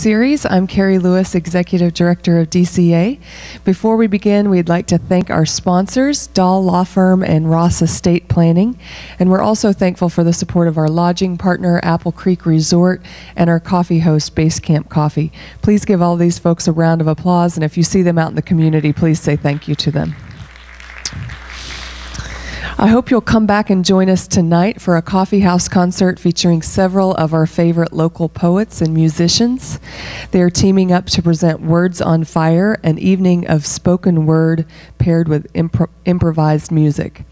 Series. I'm Carrie Lewis, Executive Director of DCA. Before we begin, we'd like to thank our sponsors, Dahl Law Firm and Ross Estate Planning. And we're also thankful for the support of our lodging partner, Apple Creek Resort, and our coffee host, Basecamp Coffee. Please give all these folks a round of applause, and if you see them out in the community, please say thank you to them. I hope you'll come back and join us tonight for a coffee house concert featuring several of our favorite local poets and musicians. They are teaming up to present Words on Fire, an evening of spoken word paired with impro- improvised music.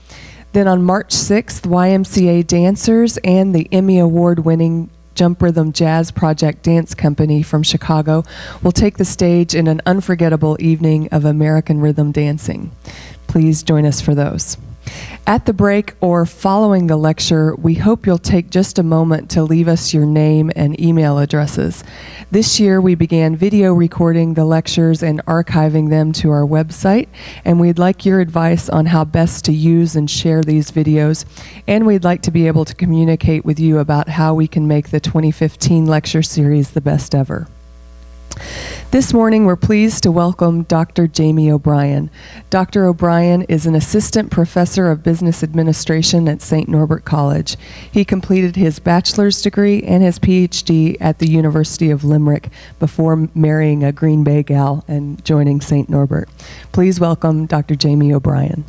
Then on March 6th, YMCA dancers and the Emmy Award winning Jump Rhythm Jazz Project Dance Company from Chicago will take the stage in an unforgettable evening of American rhythm dancing. Please join us for those. At the break or following the lecture, we hope you'll take just a moment to leave us your name and email addresses. This year, we began video recording the lectures and archiving them to our website, and we'd like your advice on how best to use and share these videos. And we'd like to be able to communicate with you about how we can make the 2015 lecture series the best ever. This morning, we're pleased to welcome Dr. Jamie O'Brien. Dr. O'Brien is an assistant professor of business administration at St. Norbert College. He completed his bachelor's degree and his PhD at the University of Limerick before marrying a Green Bay gal and joining St. Norbert. Please welcome Dr. Jamie O'Brien.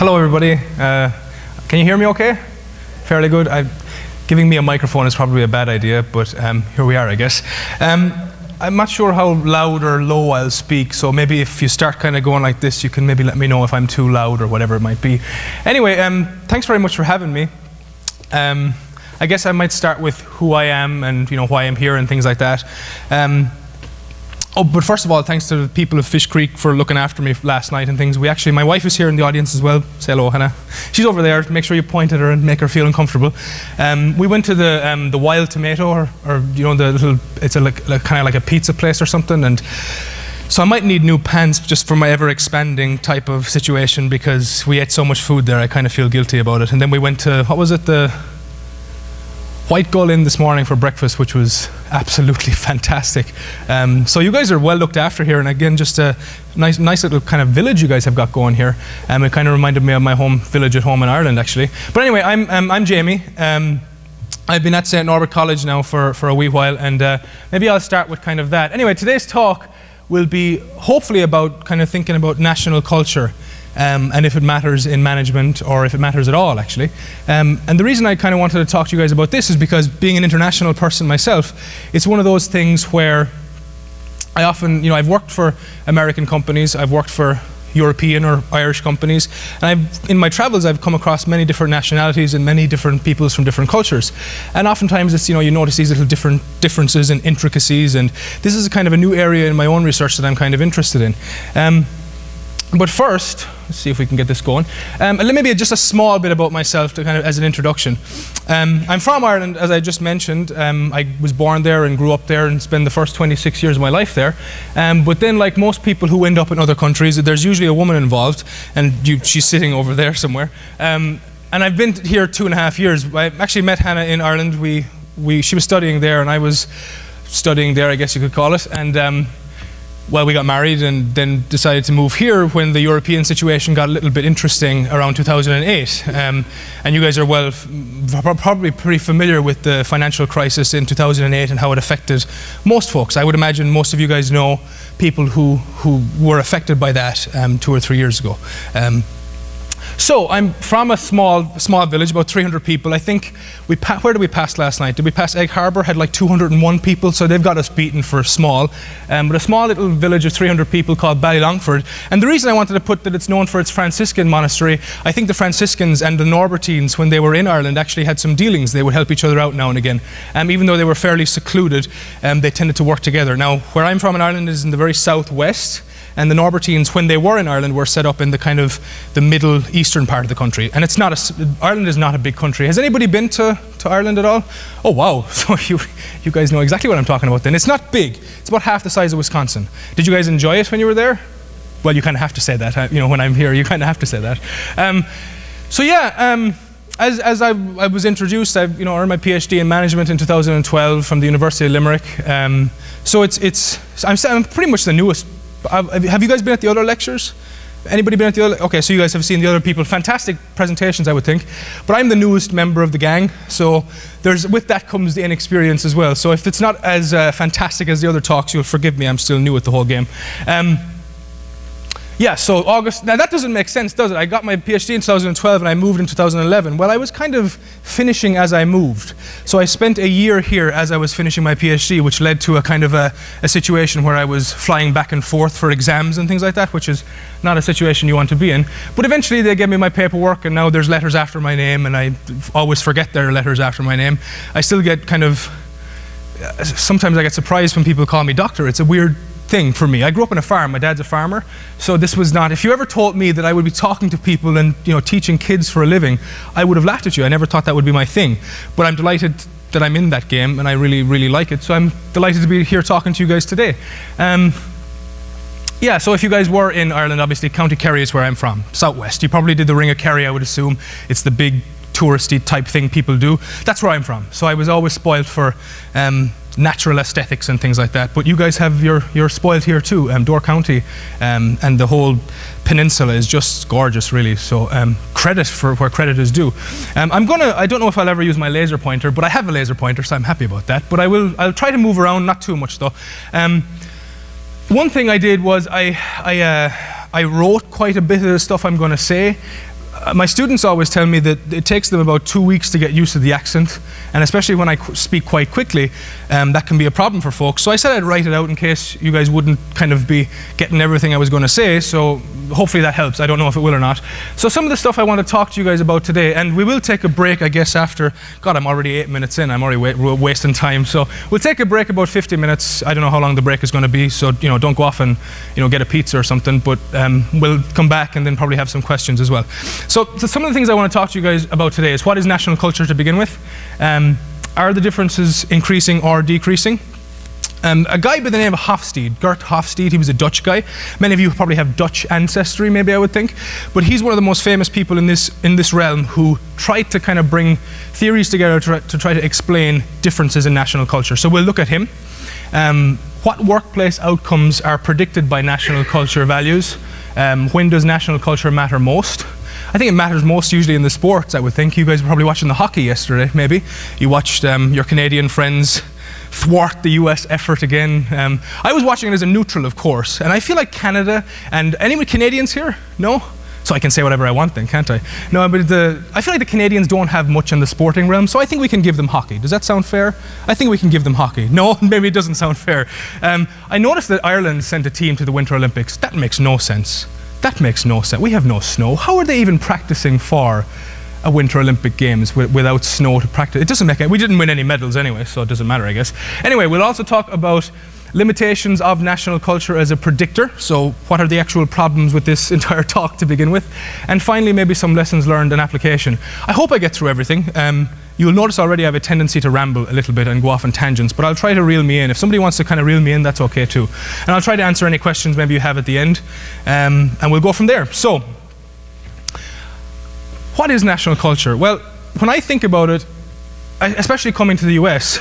Hello, everybody. Uh, can you hear me okay? Fairly good. I, giving me a microphone is probably a bad idea, but um, here we are, I guess. Um, I'm not sure how loud or low I'll speak, so maybe if you start kind of going like this, you can maybe let me know if I'm too loud or whatever it might be. Anyway, um, thanks very much for having me. Um, I guess I might start with who I am and you know why I'm here and things like that. Oh, but first of all, thanks to the people of Fish Creek for looking after me last night and things. We actually, my wife is here in the audience as well. Say hello, Hannah. She's over there. Make sure you point at her and make her feel uncomfortable. Um, we went to the um, the Wild Tomato, or, or, you know, the little. It's a like, like, kind of like a pizza place or something, and. So I might need new pants just for my ever expanding type of situation because we ate so much food there. I kind of feel guilty about it. And then we went to what was it the White Gull Inn this morning for breakfast, which was absolutely fantastic. Um, so you guys are well looked after here, and again, just a nice, nice little kind of village you guys have got going here. Um, it kind of reminded me of my home village at home in Ireland, actually. But anyway, I'm, um, I'm Jamie. Um, I've been at St. Norbert College now for, for a wee while, and uh, maybe I'll start with kind of that. Anyway, today's talk will be hopefully about kind of thinking about national culture um, and if it matters in management or if it matters at all, actually. Um, and the reason I kind of wanted to talk to you guys about this is because being an international person myself, it's one of those things where I often, you know, I've worked for American companies, I've worked for European or Irish companies. And I've, in my travels, I've come across many different nationalities and many different peoples from different cultures. And oftentimes, it's you know you notice these little different differences and intricacies. And this is kind of a new area in my own research that I'm kind of interested in. Um, but first, let's see if we can get this going. Um, let maybe just a small bit about myself to kind of as an introduction. Um, I'm from Ireland, as I just mentioned. Um, I was born there and grew up there and spent the first 26 years of my life there. Um, but then, like most people who end up in other countries, there's usually a woman involved, and you, she's sitting over there somewhere. Um, and I've been here two and a half years. I actually met Hannah in Ireland. We, we, she was studying there, and I was studying there, I guess you could call it. And um, well, we got married and then decided to move here when the European situation got a little bit interesting around 2008. Um, and you guys are well, probably pretty familiar with the financial crisis in 2008 and how it affected most folks. I would imagine most of you guys know people who, who were affected by that um, two or three years ago. Um, so I'm from a small small village, about 300 people. I think we where did we pass last night? Did we pass Egg Harbor? Had like 201 people, so they've got us beaten for small. Um, but a small little village of 300 people called Ballylongford. And the reason I wanted to put that it's known for its Franciscan monastery, I think the Franciscans and the Norbertines, when they were in Ireland, actually had some dealings. They would help each other out now and again. Um, even though they were fairly secluded, um, they tended to work together. Now, where I'm from in Ireland is in the very southwest and the Norbertines, when they were in Ireland, were set up in the kind of the middle eastern part of the country. And it's not a, Ireland is not a big country. Has anybody been to, to Ireland at all? Oh, wow. So you, you guys know exactly what I'm talking about then. It's not big. It's about half the size of Wisconsin. Did you guys enjoy it when you were there? Well, you kind of have to say that. You know, when I'm here, you kind of have to say that. Um, so yeah, um, as, as I, I, was introduced, I you know, earned my PhD in management in 2012 from the University of Limerick. Um, so it's, it's I'm, I'm pretty much the newest. Have you guys been at the other lectures? Anybody been at the other? Okay, so you guys have seen the other people. Fantastic presentations, I would think. But I'm the newest member of the gang, so there's, with that comes the inexperience as well. So if it's not as uh, fantastic as the other talks, you'll forgive me. I'm still new at the whole game. Um, yeah, so August, now that doesn't make sense, does it? I got my PhD in 2012 and I moved in 2011. Well, I was kind of finishing as I moved. So I spent a year here as I was finishing my PhD, which led to a kind of a, a situation where I was flying back and forth for exams and things like that, which is not a situation you want to be in. But eventually they gave me my paperwork and now there's letters after my name and I always forget there are letters after my name. I still get kind of, uh, sometimes I get surprised when people call me doctor. It's a weird thing for me. I grew up on a farm. My dad's a farmer, so this was not. If you ever told me that I would be talking to people and you know teaching kids for a living, I would have laughed at you. I never thought that would be my thing. But I'm delighted that I'm in that game, and I really, really like it. So I'm delighted to be here talking to you guys today. Um, yeah, so if you guys were in Ireland, obviously County Kerry is where I'm from, southwest. You probably did the Ring of Kerry, I would assume. It's the big touristy type thing people do. That's where I'm from. So I was always spoiled for um, natural aesthetics and things like that. But you guys have your you're spoiled here too. Um, Door County um, and the whole peninsula is just gorgeous, really. So um, credit for where credit is due. Um, I'm gonna. I don't know if I'll ever use my laser pointer, but I have a laser pointer, so I'm happy about that. But I will. I'll try to move around, not too much though. Um, one thing I did was I I. Uh, I wrote quite a bit of the stuff I'm going to say, my students always tell me that it takes them about two weeks to get used to the accent, and especially when I qu speak quite quickly, um, that can be a problem for folks. So I said I'd write it out in case you guys wouldn't kind of be getting everything I was going to say. So hopefully that helps. I don't know if it will or not. So some of the stuff I want to talk to you guys about today, and we will take a break, I guess, after. God, I'm already eight minutes in. I'm already wa wasting time. So we'll take a break about 50 minutes. I don't know how long the break is going to be, so you know, don't go off and you know get a pizza or something. But um, we'll come back and then probably have some questions as well. So, so, some of the things I want to talk to you guys about today is what is national culture to begin with? Um, are the differences increasing or decreasing? Um, a guy by the name of Hofstede, Geert Hofstede, he was a Dutch guy. Many of you probably have Dutch ancestry, maybe I would think. But he's one of the most famous people in this, in this realm who tried to kind of bring theories together to, to try to explain differences in national culture. So we'll look at him. Um, what workplace outcomes are predicted by national culture values? Um, when does national culture matter most? I think it matters most usually in the sports, I would think. You guys were probably watching the hockey yesterday, maybe. You watched um, your Canadian friends thwart the US effort again. Um, I was watching it as a neutral, of course, and I feel like Canada and any Canadians here? No? So I can say whatever I want then, can't I? No, but the, I feel like the Canadians don't have much in the sporting realm, so I think we can give them hockey. Does that sound fair? I think we can give them hockey. No, maybe it doesn't sound fair. Um, I noticed that Ireland sent a team to the Winter Olympics. That makes no sense. That makes no sense. We have no snow. How are they even practicing for a Winter Olympic Games without snow to practice? It doesn't make it. We didn't win any medals anyway, so it doesn't matter, I guess. Anyway, we'll also talk about limitations of national culture as a predictor. So, what are the actual problems with this entire talk to begin with? And finally, maybe some lessons learned and application. I hope I get through everything. Um, You'll notice already I have a tendency to ramble a little bit and go off on tangents, but I'll try to reel me in. If somebody wants to kind of reel me in, that's okay too. And I'll try to answer any questions maybe you have at the end, um, and we'll go from there. So, what is national culture? Well, when I think about it, especially coming to the US,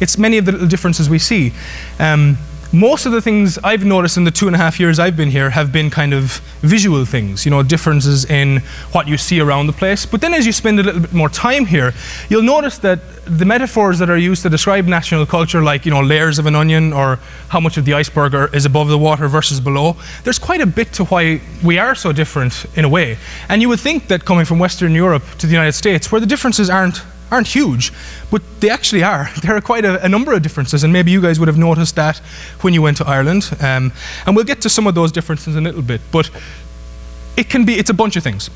it's many of the little differences we see. Um, most of the things I've noticed in the two and a half years I've been here have been kind of visual things, you know, differences in what you see around the place. But then as you spend a little bit more time here, you'll notice that the metaphors that are used to describe national culture, like, you know, layers of an onion or how much of the iceberg is above the water versus below, there's quite a bit to why we are so different in a way. And you would think that coming from Western Europe to the United States, where the differences aren't aren't huge, but they actually are. There are quite a, a, number of differences, and maybe you guys would have noticed that when you went to Ireland. Um, and we'll get to some of those differences in a little bit, but it can be, it's a bunch of things.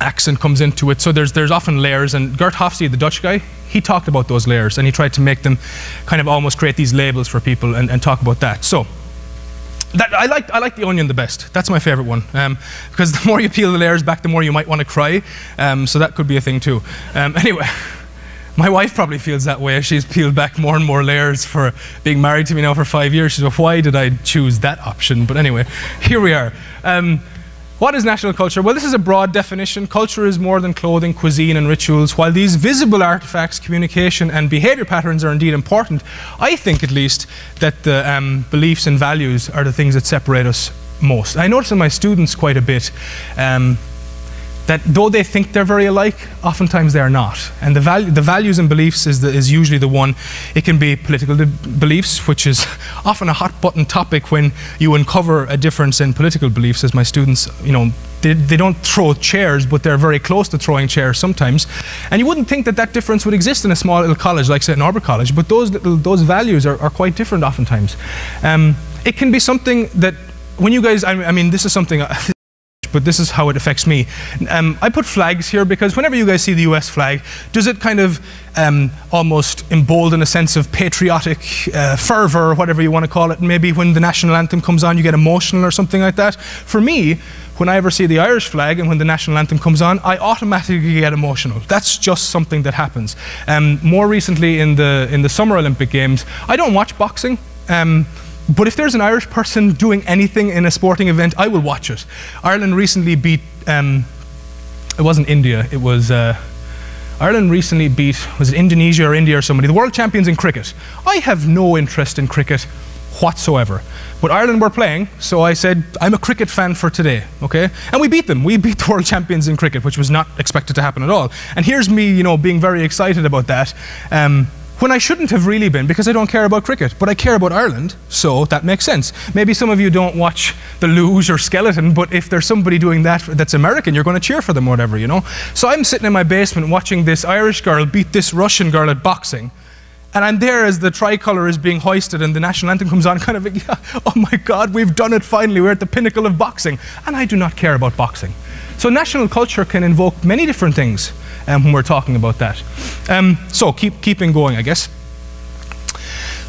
Accent comes into it, so there's, there's often layers, and Geert Hofstede, the Dutch guy, he talked about those layers, and he tried to make them kind of almost create these labels for people and, and talk about that. So, that, I, like, I like the onion the best. That's my favorite one. Um, because the more you peel the layers back, the more you might want to cry. Um, so that could be a thing too. Um, anyway, my wife probably feels that way. She's peeled back more and more layers for being married to me now for five years. She's like, why did I choose that option? But anyway, here we are. Um, What is national culture? Well, this is a broad definition. Culture is more than clothing, cuisine, and rituals. While these visible artifacts, communication, and behavior patterns are indeed important, I think at least that the um, beliefs and values are the things that separate us most. I notice in my students quite a bit. Um, that though they think they're very alike, oftentimes they are not. And the, val the values and beliefs is, the, is usually the one. It can be political beliefs, which is often a hot button topic when you uncover a difference in political beliefs, as my students, you know, they, they don't throw chairs, but they're very close to throwing chairs sometimes. And you wouldn't think that that difference would exist in a small little college like St. Norbert College, but those, little, those values are, are quite different oftentimes. Um, it can be something that when you guys, I, I mean, this is something, but this is how it affects me. Um, I put flags here because whenever you guys see the US flag, does it kind of um, almost embolden a sense of patriotic uh, fervor or whatever you want to call it? Maybe when the national anthem comes on, you get emotional or something like that. For me, when I ever see the Irish flag and when the national anthem comes on, I automatically get emotional. That's just something that happens. Um, more recently, in the in the Summer Olympic Games, I don't watch boxing. Um, but if there's an Irish person doing anything in a sporting event, I will watch it. Ireland recently beat, um, it wasn't India, it was, uh, Ireland recently beat, was it Indonesia or India or somebody, the world champions in cricket. I have no interest in cricket whatsoever. But Ireland were playing, so I said, I'm a cricket fan for today, okay? And we beat them. We beat the world champions in cricket, which was not expected to happen at all. And here's me, you know, being very excited about that. Um, when I shouldn't have really been because I don't care about cricket, but I care about Ireland, so that makes sense. Maybe some of you don't watch the luge or skeleton, but if there's somebody doing that that's American, you're going to cheer for them, whatever, you know? So I'm sitting in my basement watching this Irish girl beat this Russian girl at boxing. And I'm there as the tricolour is being hoisted and the national anthem comes on, kind of, yeah, oh my God, we've done it finally. We're at the pinnacle of boxing. And I do not care about boxing. So national culture can invoke many different things um, when we're talking about that. Um, so keep keeping going, I guess.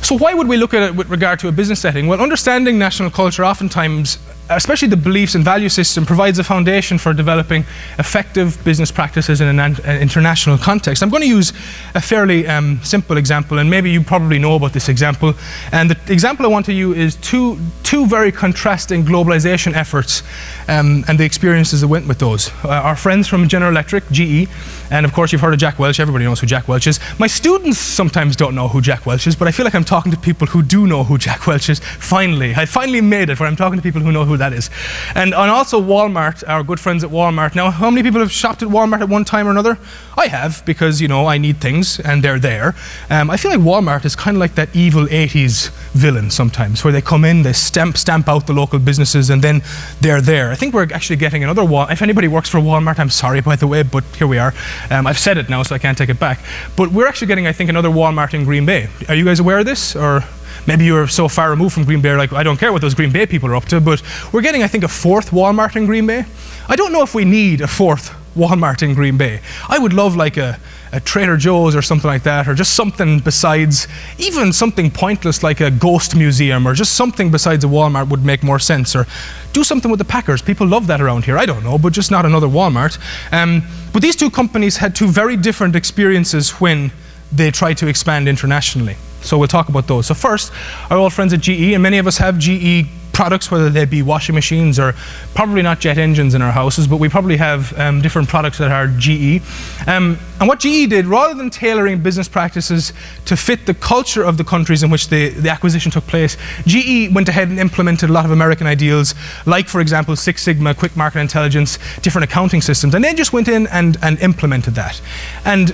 So why would we look at it with regard to a business setting? Well, understanding national culture oftentimes especially the beliefs and value system, provides a foundation for developing effective business practices in an, an international context. I'm going to use a fairly um, simple example, and maybe you probably know about this example. And the example I want to use is two, two very contrasting globalization efforts um, and the experiences that went with those. Uh, our friends from General Electric, GE, and of course you've heard of Jack Welch, everybody knows who Jack Welch is. My students sometimes don't know who Jack Welch is, but I feel like I'm talking to people who do know who Jack Welch is. Finally, I finally made it where I'm talking to people who know who that is. And, and also Walmart, our good friends at Walmart. Now, how many people have shopped at Walmart at one time or another? I have, because, you know, I need things and they're there. Um, I feel like Walmart is kind of like that evil 80s villain sometimes, where they come in, they stamp, stamp out the local businesses, and then they're there. I think we're actually getting another Walmart. If anybody works for Walmart, I'm sorry, by the way, but here we are. Um, I've said it now, so I can't take it back. But we're actually getting, I think, another Walmart in Green Bay. Are you guys aware of this? Or maybe you're so far removed from Green Bay, like, I don't care what those Green Bay people are up to, but we're getting, I think, a fourth Walmart in Green Bay. I don't know if we need a fourth Walmart in Green Bay. I would love like a, a Trader Joe's or something like that, or just something besides, even something pointless like a ghost museum, or just something besides a Walmart would make more sense. Or do something with the Packers. People love that around here. I don't know, but just not another Walmart. Um, but these two companies had two very different experiences when they tried to expand internationally. So we'll talk about those. So first, our old friends at GE, and many of us have GE products, whether they be washing machines or probably not jet engines in our houses, but we probably have um, different products that are GE. Um, and what GE did, rather than tailoring business practices to fit the culture of the countries in which the, the acquisition took place, GE went ahead and implemented a lot of American ideals, like, for example, Six Sigma, quick market intelligence, different accounting systems, and they just went in and, and implemented that. And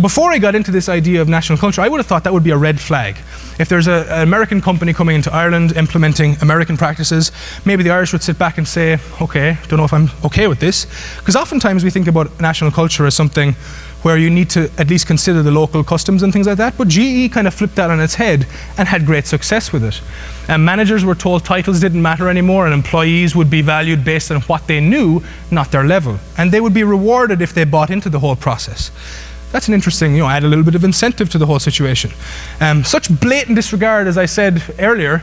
before I got into this idea of national culture, I would have thought that would be a red flag. If there's a, an American company coming into Ireland implementing American practices, maybe the Irish would sit back and say, okay, don't know if I'm okay with this. Because oftentimes we think about national culture as something where you need to at least consider the local customs and things like that. But GE kind of flipped that on its head and had great success with it. And managers were told titles didn't matter anymore and employees would be valued based on what they knew, not their level. And they would be rewarded if they bought into the whole process. That's an interesting, you know, add a little bit of incentive to the whole situation. Um, such blatant disregard, as I said earlier,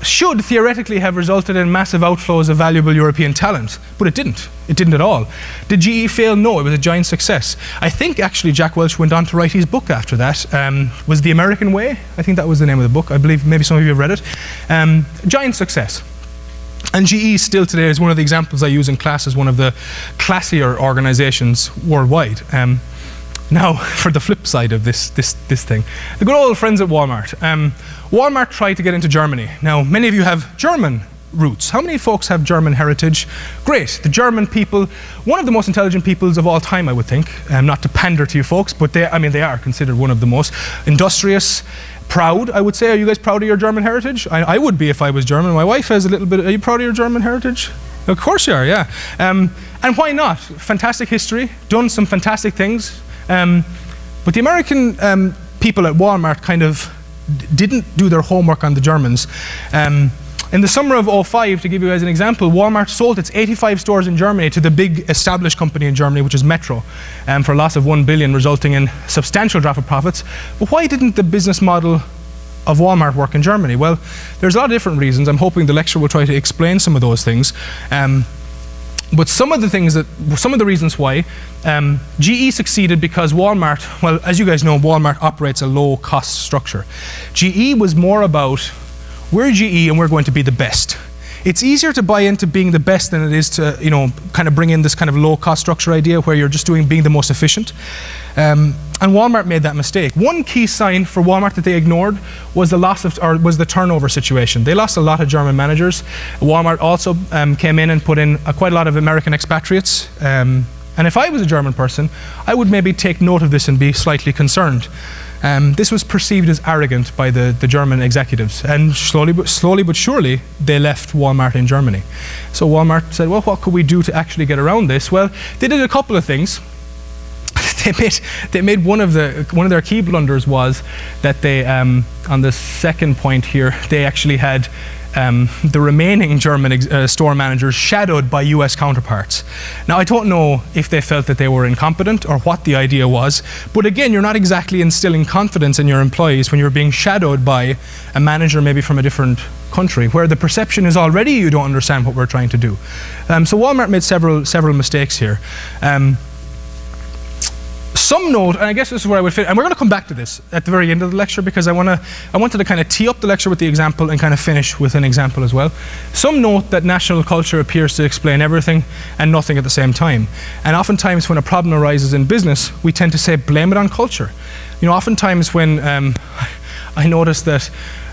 should theoretically have resulted in massive outflows of valuable European talent, but it didn't. It didn't at all. Did GE fail? No, it was a giant success. I think actually Jack Welch went on to write his book after that. Um, was The American Way? I think that was the name of the book. I believe maybe some of you have read it. Um, giant success. And GE still today is one of the examples I use in class as one of the classier organizations worldwide. Um, now, for the flip side of this, this, this thing, the good old friends at Walmart. Um, Walmart tried to get into Germany. Now, many of you have German roots. How many folks have German heritage? Great. The German people, one of the most intelligent peoples of all time, I would think. Um, not to pander to you folks, but they, I mean, they are considered one of the most industrious, proud, I would say. Are you guys proud of your German heritage? I, I, would be if I was German. My wife has a little bit. Are you proud of your German heritage? Of course you are, yeah. Um, and why not? Fantastic history, done some fantastic things. Um, but the American um, people at Walmart kind of didn't do their homework on the Germans. Um, in the summer of 05, to give you guys an example, Walmart sold its 85 stores in Germany to the big established company in Germany, which is Metro, um, for a loss of 1 billion, resulting in substantial drop of profits. But why didn't the business model of Walmart work in Germany? Well, there's a lot of different reasons. I'm hoping the lecture will try to explain some of those things. Um, but some of the things that, some of the reasons why, um, GE succeeded because Walmart, well, as you guys know, Walmart operates a low cost structure. GE was more about we're GE and we're going to be the best. It's easier to buy into being the best than it is to, you know, kind of bring in this kind of low cost structure idea where you're just doing being the most efficient. Um, and Walmart made that mistake. One key sign for Walmart that they ignored was the loss of, or was the turnover situation. They lost a lot of German managers. Walmart also um, came in and put in a, quite a lot of American expatriates. Um, and if I was a German person, I would maybe take note of this and be slightly concerned. Um, this was perceived as arrogant by the, the German executives, and slowly but, slowly but surely they left Walmart in Germany. So Walmart said, well, what could we do to actually get around this? Well, they did a couple of things. they made, they made one, of the, one of their key blunders was that they, um, on the second point here, they actually had um, the remaining German uh, store managers shadowed by US counterparts. Now, I don't know if they felt that they were incompetent or what the idea was, but again, you're not exactly instilling confidence in your employees when you're being shadowed by a manager maybe from a different country, where the perception is already you don't understand what we're trying to do. Um, so Walmart made several, several mistakes here. Um, some note, and I guess this is where I would fit, and we're going to come back to this at the very end of the lecture because I, wanna, I wanted to kind of tee up the lecture with the example and kind of finish with an example as well. Some note that national culture appears to explain everything and nothing at the same time. And oftentimes when a problem arises in business, we tend to say blame it on culture. You know, oftentimes when um, I notice that,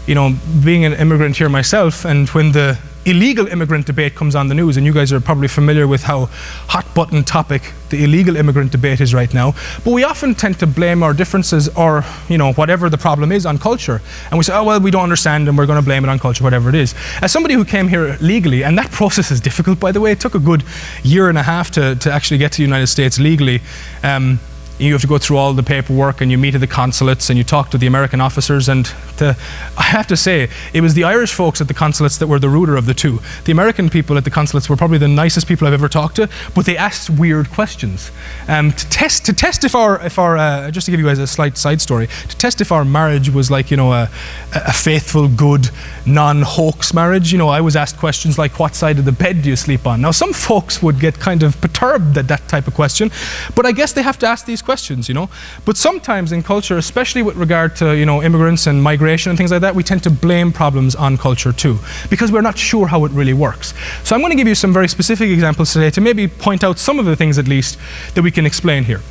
you know, being an immigrant here myself, and when the illegal immigrant debate comes on the news, and you guys are probably familiar with how hot button topic the illegal immigrant debate is right now. But we often tend to blame our differences or, you know, whatever the problem is on culture. And we say, oh, well, we don't understand and we're going to blame it on culture, whatever it is. As somebody who came here legally, and that process is difficult, by the way, it took a good year and a half to, to actually get to the United States legally. Um, you have to go through all the paperwork and you meet at the consulates and you talk to the American officers. And to, I have to say, it was the Irish folks at the consulates that were the ruder of the two. The American people at the consulates were probably the nicest people I've ever talked to, but they asked weird questions. Um, to, test, to test if our, if our uh, just to give you guys a slight side story, to test if our marriage was like, you know, a, a faithful, good, non hoax marriage, you know, I was asked questions like, what side of the bed do you sleep on? Now, some folks would get kind of perturbed at that type of question, but I guess they have to ask these questions, you know. But sometimes in culture, especially with regard to, you know, immigrants and migration and things like that, we tend to blame problems on culture too, because we're not sure how it really works. So I'm going to give you some very specific examples today to maybe point out some of the things at least that we can explain here.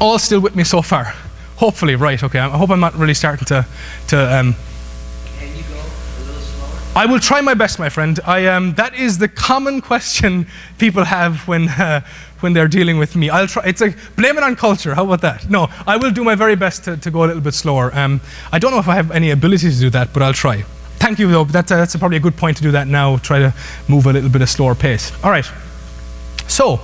All still with me so far? Hopefully, right, okay. I hope I'm not really starting to, to um, can you go a little slower? I will try my best, my friend. I, um, that is the common question people have when, uh, when they're dealing with me. I'll try. It's like blame it on culture. How about that? No, I will do my very best to, to go a little bit slower. Um, I don't know if I have any ability to do that, but I'll try. Thank you, though. That's, a, that's a probably a good point to do that now. Try to move a little bit of slower pace. All right. So.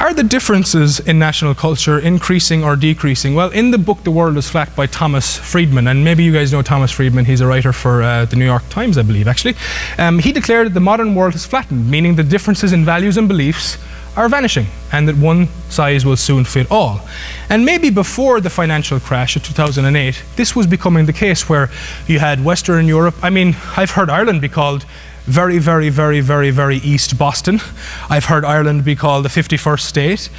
Are the differences in national culture increasing or decreasing? Well, in the book The World is Flat by Thomas Friedman, and maybe you guys know Thomas Friedman, he's a writer for uh, the New York Times, I believe, actually. Um, he declared that the modern world has flattened, meaning the differences in values and beliefs are vanishing, and that one size will soon fit all. And maybe before the financial crash of 2008, this was becoming the case where you had Western Europe. I mean, I've heard Ireland be called very, very, very, very, very East Boston. I've heard Ireland be called the 51st state.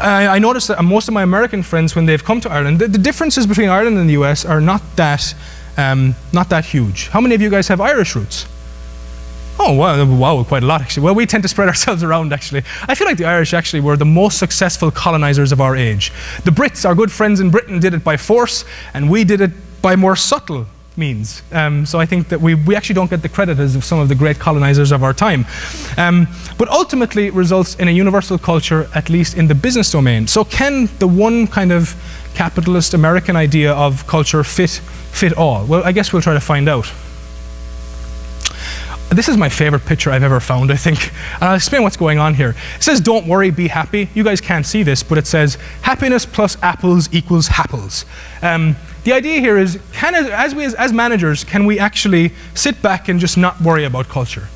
I, I noticed that most of my American friends, when they've come to Ireland, the, the differences between Ireland and the US are not that, um, not that huge. How many of you guys have Irish roots? Oh, wow, wow, quite a lot actually. Well, we tend to spread ourselves around actually. I feel like the Irish actually were the most successful colonizers of our age. The Brits, our good friends in Britain, did it by force, and we did it by more subtle means. Um, so I think that we, we actually don't get the credit as some of the great colonizers of our time. Um, but ultimately, results in a universal culture, at least in the business domain. So can the one kind of capitalist American idea of culture fit, fit all? Well, I guess we'll try to find out. This is my favorite picture I've ever found, I think. And I'll explain what's going on here. It says, don't worry, be happy. You guys can't see this, but it says, happiness plus apples equals happles. Um, the idea here is, can, as, we, as, as managers, can we actually sit back and just not worry about culture?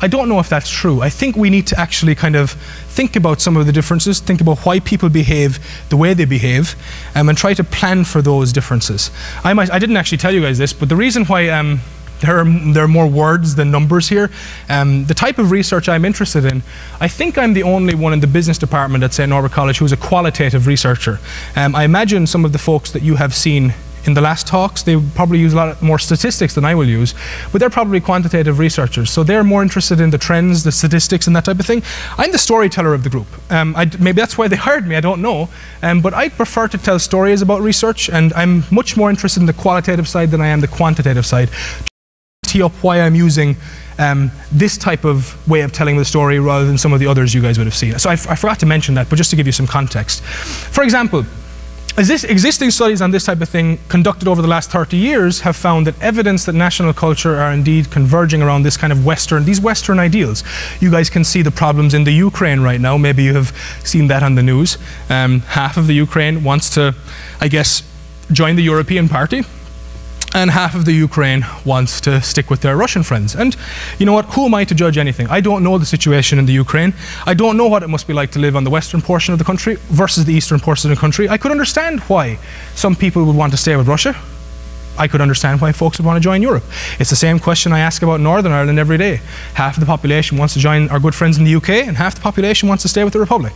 I don't know if that's true. I think we need to actually kind of think about some of the differences, think about why people behave the way they behave, um, and try to plan for those differences. I, might, I didn't actually tell you guys this, but the reason why um, there, are, there are more words than numbers here, um, the type of research I'm interested in, I think I'm the only one in the business department at St. Norbert College who's a qualitative researcher. Um, I imagine some of the folks that you have seen in the last talks, they probably use a lot more statistics than I will use, but they're probably quantitative researchers. So they're more interested in the trends, the statistics, and that type of thing. I'm the storyteller of the group. Um, maybe that's why they hired me, I don't know. Um, but I prefer to tell stories about research, and I'm much more interested in the qualitative side than I am the quantitative side. Tee up why I'm using um, this type of way of telling the story rather than some of the others you guys would have seen. So I, forgot to mention that, but just to give you some context. For example, this, existing studies on this type of thing conducted over the last 30 years have found that evidence that national culture are indeed converging around this kind of Western, these Western ideals. You guys can see the problems in the Ukraine right now. Maybe you have seen that on the news. Um, half of the Ukraine wants to, I guess, join the European Party and half of the Ukraine wants to stick with their Russian friends. And you know what? Who am I to judge anything? I don't know the situation in the Ukraine. I don't know what it must be like to live on the western portion of the country versus the eastern portion of the country. I could understand why some people would want to stay with Russia. I could understand why folks would want to join Europe. It's the same question I ask about Northern Ireland every day. Half of the population wants to join our good friends in the UK, and half the population wants to stay with the Republic.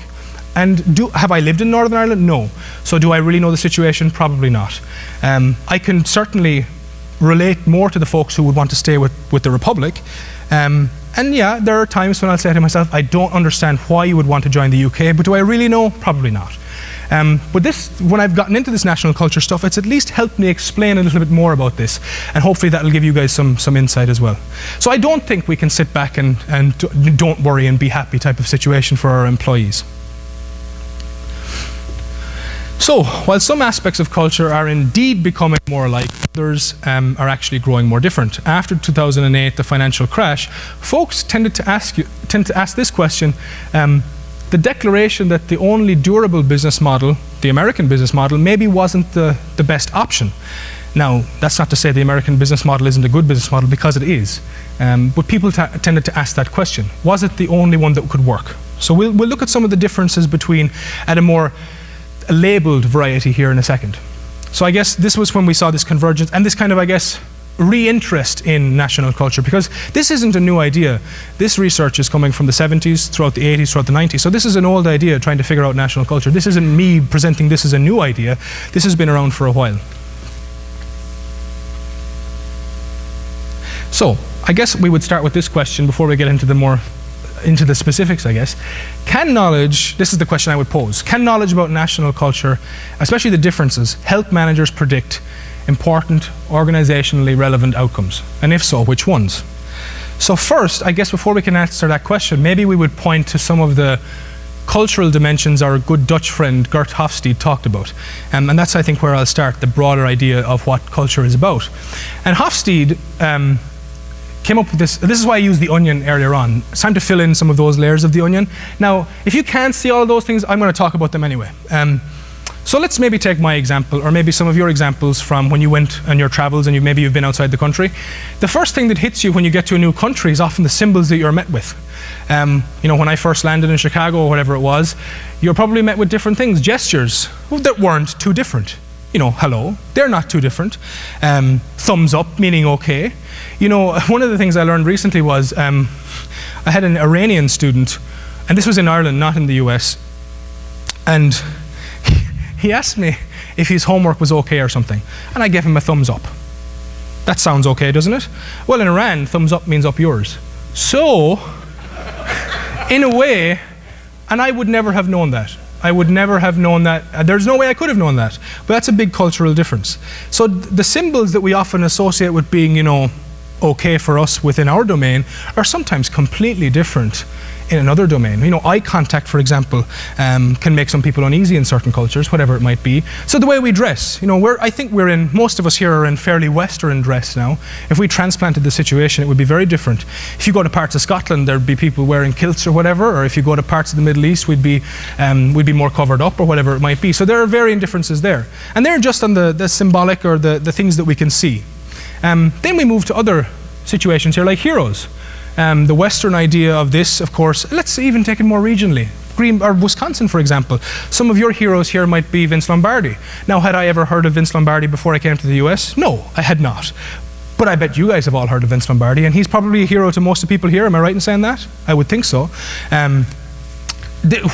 And do, have I lived in Northern Ireland? No. So do I really know the situation? Probably not. Um, I can certainly relate more to the folks who would want to stay with, with the Republic. Um, and yeah, there are times when I'll say to myself, I don't understand why you would want to join the UK, but do I really know? Probably not. Um, but this, when I've gotten into this national culture stuff, it's at least helped me explain a little bit more about this. And hopefully that'll give you guys some, some insight as well. So I don't think we can sit back and, and don't worry and be happy type of situation for our employees. So, while some aspects of culture are indeed becoming more alike, others um, are actually growing more different. After 2008, the financial crash, folks tended to ask, you, tend to ask this question. Um, the declaration that the only durable business model, the American business model, maybe wasn't the, the best option. Now, that's not to say the American business model isn't a good business model, because it is. Um, but people tended to ask that question. Was it the only one that could work? So we'll, we'll look at some of the differences between, at a more labeled variety here in a second. So I guess this was when we saw this convergence and this kind of, I guess, re-interest in national culture because this isn't a new idea. This research is coming from the 70s, throughout the 80s, throughout the 90s. So this is an old idea trying to figure out national culture. This isn't me presenting this as a new idea. This has been around for a while. So I guess we would start with this question before we get into the more into the specifics, I guess. Can knowledge, this is the question I would pose, can knowledge about national culture, especially the differences, help managers predict important, organizationally relevant outcomes? And if so, which ones? So first, I guess before we can answer that question, maybe we would point to some of the cultural dimensions our good Dutch friend Geert Hofstede talked about. Um, and that's, I think, where I'll start, the broader idea of what culture is about. And Hofstede um, came up with this. This is why I used the onion earlier on. It's time to fill in some of those layers of the onion. Now, if you can't see all those things, I'm going to talk about them anyway. Um, so let's maybe take my example, or maybe some of your examples from when you went on your travels and you, maybe you've been outside the country. The first thing that hits you when you get to a new country is often the symbols that you're met with. Um, you know, when I first landed in Chicago or whatever it was, you're probably met with different things, gestures that weren't too different. You know, hello, they're not too different. Um, thumbs up, meaning okay. You know, one of the things I learned recently was um, I had an Iranian student, and this was in Ireland, not in the US, and he asked me if his homework was okay or something, and I gave him a thumbs up. That sounds okay, doesn't it? Well, in Iran, thumbs up means up yours. So, in a way, and I would never have known that. I would never have known that. Uh, there's no way I could have known that. But that's a big cultural difference. So the symbols that we often associate with being, you know, okay for us within our domain are sometimes completely different in another domain. You know, eye contact, for example, um, can make some people uneasy in certain cultures, whatever it might be. So the way we dress, you know, I think we're in, most of us here are in fairly Western dress now. If we transplanted the situation, it would be very different. If you go to parts of Scotland, there'd be people wearing kilts or whatever, or if you go to parts of the Middle East, we'd be, um, we'd be more covered up or whatever it might be. So there are varying differences there. And they're just on the, the symbolic or the, the things that we can see. Um, then we move to other situations here, like heroes. Um, the Western idea of this, of course, let's even take it more regionally. Green, or Wisconsin, for example. Some of your heroes here might be Vince Lombardi. Now, had I ever heard of Vince Lombardi before I came to the US? No, I had not. But I bet you guys have all heard of Vince Lombardi, and he's probably a hero to most of the people here. Am I right in saying that? I would think so. Um,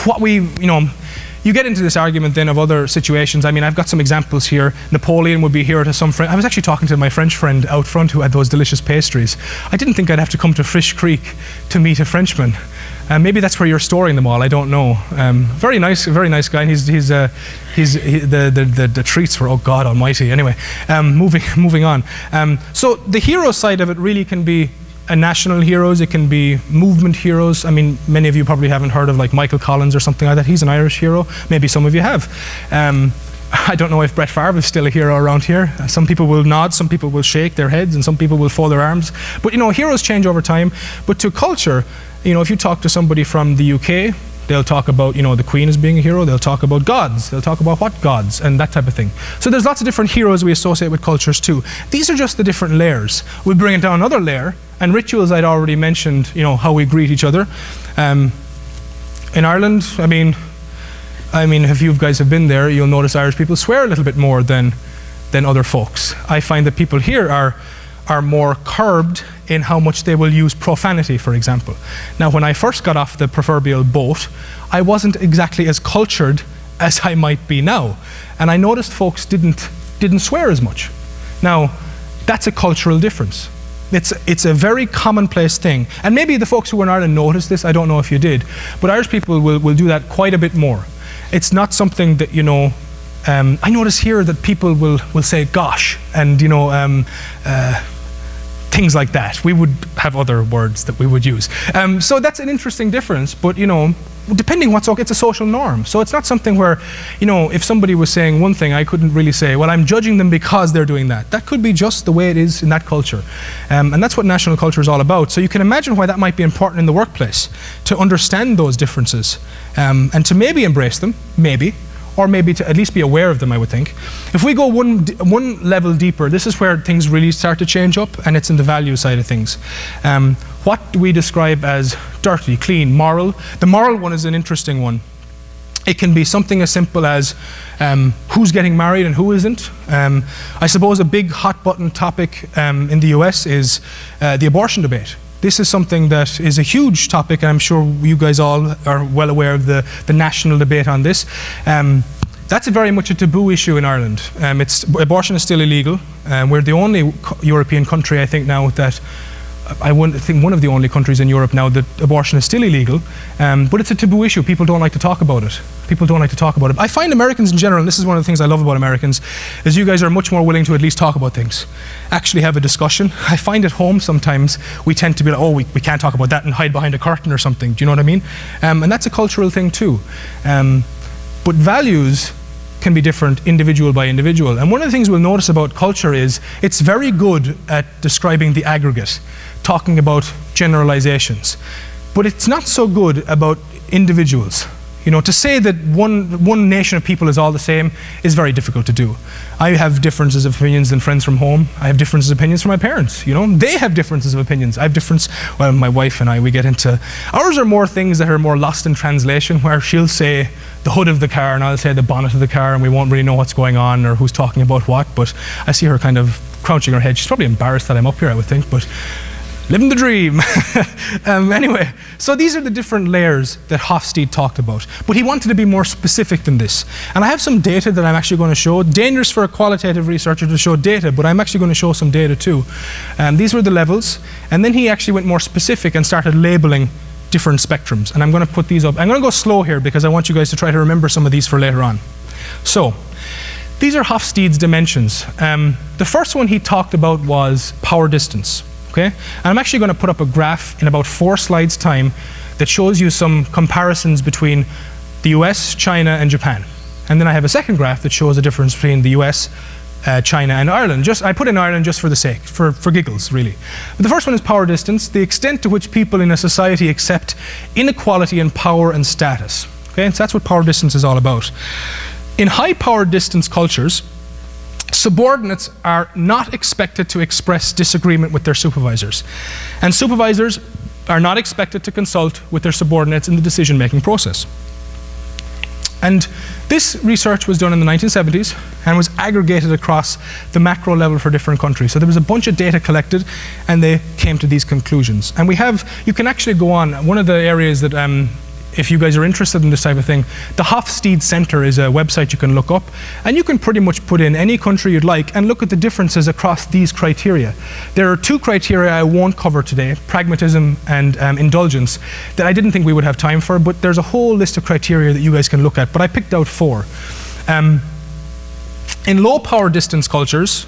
what we, you know, you get into this argument then of other situations. I mean, I've got some examples here. Napoleon would be here to some friend. I was actually talking to my French friend out front who had those delicious pastries. I didn't think I'd have to come to Fish Creek to meet a Frenchman. Uh, maybe that's where you're storing them all. I don't know. Um, very nice, very nice guy. And he's, he's, uh, he's he, the, the, the, the, treats were, oh God Almighty. Anyway, um, moving, moving on. Um, so the hero side of it really can be national heroes, it can be movement heroes. I mean, many of you probably haven't heard of like Michael Collins or something like that. He's an Irish hero. Maybe some of you have. Um, I don't know if Brett Favre is still a hero around here. Some people will nod, some people will shake their heads, and some people will fold their arms. But you know, heroes change over time. But to culture, you know, if you talk to somebody from the UK, they'll talk about, you know, the Queen as being a hero. They'll talk about gods. They'll talk about what gods and that type of thing. So there's lots of different heroes we associate with cultures too. These are just the different layers. We bring it down another layer, and rituals I'd already mentioned, you know, how we greet each other. Um, in Ireland, I mean, I mean, if you guys have been there, you'll notice Irish people swear a little bit more than, than other folks. I find that people here are, are more curbed in how much they will use profanity, for example. Now, when I first got off the proverbial boat, I wasn't exactly as cultured as I might be now. And I noticed folks didn't, didn't swear as much. Now, that's a cultural difference. It's, it's a very commonplace thing. And maybe the folks who were in Ireland noticed this, I don't know if you did, but Irish people will, will do that quite a bit more. It's not something that, you know, um, I notice here that people will, will say gosh and, you know, um, uh, things like that. We would have other words that we would use. Um, so that's an interesting difference, but, you know, depending what's okay, it's a social norm. So it's not something where, you know, if somebody was saying one thing, I couldn't really say, well, I'm judging them because they're doing that. That could be just the way it is in that culture. Um, and that's what national culture is all about. So you can imagine why that might be important in the workplace, to understand those differences um, and to maybe embrace them, maybe, or maybe to at least be aware of them, I would think. If we go one, one level deeper, this is where things really start to change up, and it's in the value side of things. Um, what do we describe as dirty, clean, moral? The moral one is an interesting one. It can be something as simple as um, who's getting married and who isn't. Um, I suppose a big hot button topic um, in the US is uh, the abortion debate. This is something that is a huge topic, and I'm sure you guys all are well aware of the, the national debate on this. Um, that's very much a taboo issue in Ireland. Um, abortion is still illegal. Um, we're the only European country, I think, now that I think one of the only countries in Europe now that abortion is still illegal, um, but it's a taboo issue. People don't like to talk about it. People don't like to talk about it. I find Americans in general, and this is one of the things I love about Americans, is you guys are much more willing to at least talk about things, actually have a discussion. I find at home sometimes we tend to be like, oh, we, we can't talk about that and hide behind a curtain or something. Do you know what I mean? Um, and that's a cultural thing too. Um, but values can be different individual by individual. And one of the things we'll notice about culture is it's very good at describing the aggregate, talking about generalizations. But it's not so good about individuals. You know, to say that one, one nation of people is all the same is very difficult to do. I have differences of opinions than friends from home. I have differences of opinions from my parents. You know, they have differences of opinions. I have difference. Well, my wife and I, we get into ours are more things that are more lost in translation, where she'll say the hood of the car and I'll say the bonnet of the car, and we won't really know what's going on or who's talking about what. But I see her kind of crouching her head. She's probably embarrassed that I'm up here, I would think, but living the dream. um, anyway, so these are the different layers that Hofstede talked about. But he wanted to be more specific than this. And I have some data that I'm actually going to show. Dangerous for a qualitative researcher to show data, but I'm actually going to show some data too. Um, these were the levels. And then he actually went more specific and started labeling different spectrums. And I'm going to put these up. I'm going to go slow here because I want you guys to try to remember some of these for later on. So, these are Hofstede's dimensions. Um, the first one he talked about was power distance. Okay? And I'm actually going to put up a graph in about four slides' time that shows you some comparisons between the US, China, and Japan. And then I have a second graph that shows the difference between the US, uh, China, and Ireland. Just, I put in Ireland just for the sake, for, for giggles, really. But the first one is power distance, the extent to which people in a society accept inequality in power and status. Okay? So that's what power distance is all about. In high power distance cultures, subordinates are not expected to express disagreement with their supervisors. And supervisors are not expected to consult with their subordinates in the decision making process. And this research was done in the 1970s and was aggregated across the macro level for different countries. So there was a bunch of data collected and they came to these conclusions. And we have, you can actually go on, one of the areas that um, if you guys are interested in this type of thing, the Hofstede Center is a website you can look up, and you can pretty much put in any country you'd like and look at the differences across these criteria. There are two criteria I won't cover today pragmatism and um, indulgence that I didn't think we would have time for, but there's a whole list of criteria that you guys can look at, but I picked out four. Um, in low power distance cultures,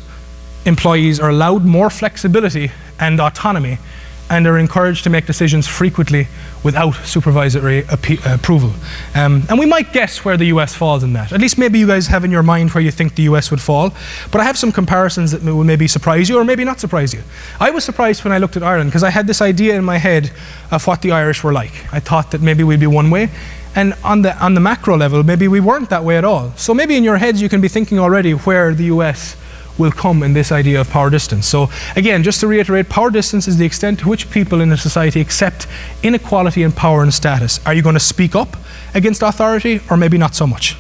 employees are allowed more flexibility and autonomy and are encouraged to make decisions frequently without supervisory approval. Um, and we might guess where the US falls in that. At least maybe you guys have in your mind where you think the US would fall. But I have some comparisons that will maybe surprise you or maybe not surprise you. I was surprised when I looked at Ireland because I had this idea in my head of what the Irish were like. I thought that maybe we'd be one way. And on the, on the macro level, maybe we weren't that way at all. So maybe in your heads you can be thinking already where the US will come in this idea of power distance. So, again, just to reiterate, power distance is the extent to which people in a society accept inequality in power and status. Are you going to speak up against authority, or maybe not so much?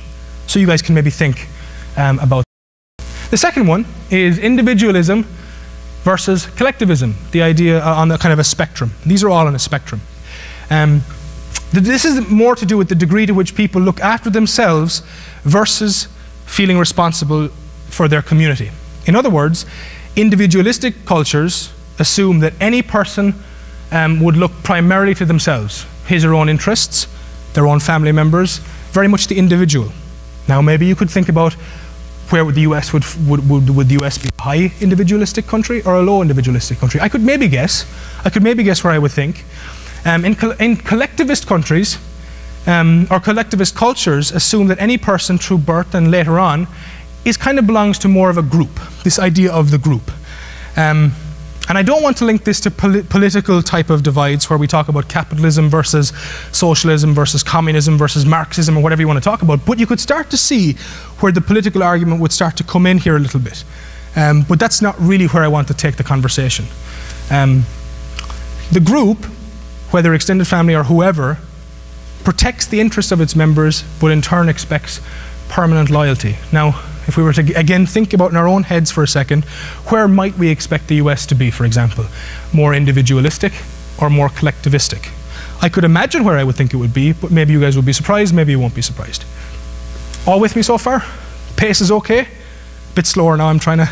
So, you guys can maybe think um, about that. The second one is individualism versus collectivism, the idea uh, on the kind of a spectrum. These are all on a spectrum. Um, this is more to do with the degree to which people look after themselves versus feeling responsible for their community. In other words, individualistic cultures assume that any person um, would look primarily to themselves, his or her own interests, their own family members, very much the individual. Now, maybe you could think about where would the US would, would, would, would, the US be a high individualistic country or a low individualistic country? I could maybe guess. I could maybe guess where I would think. Um, in, in, collectivist countries um, or collectivist cultures assume that any person through birth and later on is kind of belongs to more of a group, this idea of the group. Um, and I don't want to link this to poli political type of divides where we talk about capitalism versus socialism versus communism versus Marxism or whatever you want to talk about, but you could start to see where the political argument would start to come in here a little bit. Um, but that's not really where I want to take the conversation. Um, the group, whether extended family or whoever, protects the interests of its members, but in turn expects permanent loyalty. Now, if we were to again think about in our own heads for a second, where might we expect the US to be, for example? More individualistic or more collectivistic? I could imagine where I would think it would be, but maybe you guys would be surprised, maybe you won't be surprised. All with me so far? Pace is okay? Bit slower now, I'm trying to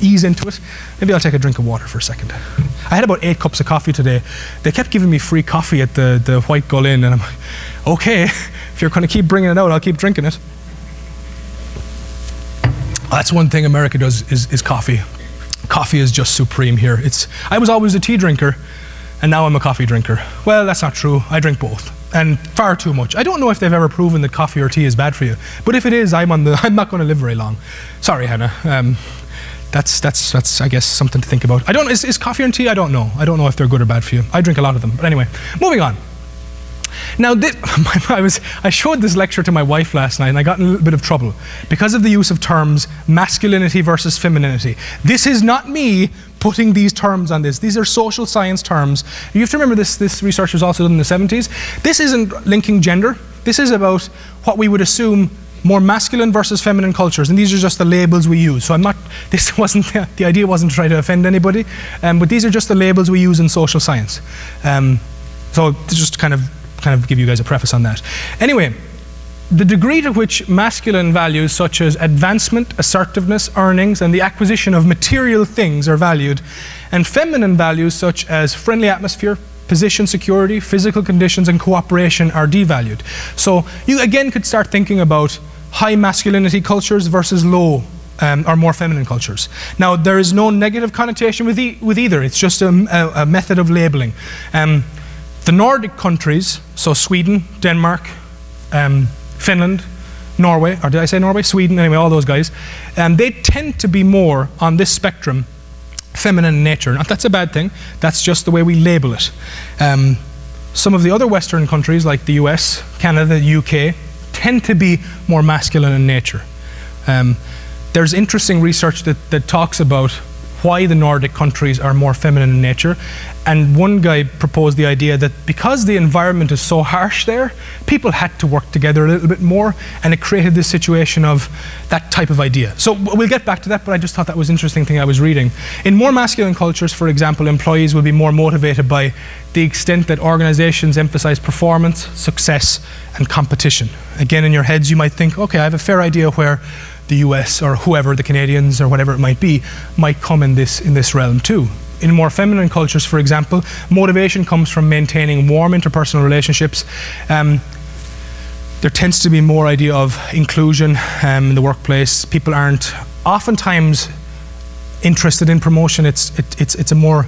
ease into it. Maybe I'll take a drink of water for a second. I had about eight cups of coffee today. They kept giving me free coffee at the, the White Gull Inn, and I'm like, okay, if you're going to keep bringing it out, I'll keep drinking it. That's one thing America does is, is coffee. Coffee is just supreme here. It's, I was always a tea drinker, and now I'm a coffee drinker. Well, that's not true. I drink both, and far too much. I don't know if they've ever proven that coffee or tea is bad for you, but if it is, I'm, on the, I'm not going to live very long. Sorry, Hannah. Um, that's, that's, that's, I guess, something to think about. I don't, is, is coffee and tea? I don't know. I don't know if they're good or bad for you. I drink a lot of them. But anyway, moving on. Now, this, I, was, I showed this lecture to my wife last night and I got in a little bit of trouble because of the use of terms masculinity versus femininity. This is not me putting these terms on this. These are social science terms. You have to remember this, this research was also done in the 70s. This isn't linking gender. This is about what we would assume more masculine versus feminine cultures, and these are just the labels we use. So I'm not, this wasn't, the idea wasn't to try to offend anybody, um, but these are just the labels we use in social science. Um, so just kind of, kind of give you guys a preface on that. Anyway, the degree to which masculine values such as advancement, assertiveness, earnings, and the acquisition of material things are valued, and feminine values such as friendly atmosphere, position security, physical conditions, and cooperation are devalued. So you again could start thinking about high masculinity cultures versus low um, or more feminine cultures. Now, there is no negative connotation with, e with either, it's just a, a, a method of labeling. Um, the Nordic countries, so Sweden, Denmark, um, Finland, Norway, or did I say Norway? Sweden, anyway, all those guys, um, they tend to be more on this spectrum feminine in nature. That's a bad thing, that's just the way we label it. Um, some of the other Western countries, like the US, Canada, UK, tend to be more masculine in nature. Um, there's interesting research that, that talks about why the Nordic countries are more feminine in nature. And one guy proposed the idea that because the environment is so harsh there, people had to work together a little bit more, and it created this situation of that type of idea. So we'll get back to that, but I just thought that was an interesting thing I was reading. In more masculine cultures, for example, employees will be more motivated by the extent that organizations emphasize performance, success, and competition. Again, in your heads, you might think, okay, I have a fair idea where the US or whoever, the Canadians or whatever it might be, might come in this, in this realm too. In more feminine cultures, for example, motivation comes from maintaining warm interpersonal relationships. Um, there tends to be more idea of inclusion um, in the workplace. People aren't oftentimes interested in promotion. It's, it, it's, it's a more,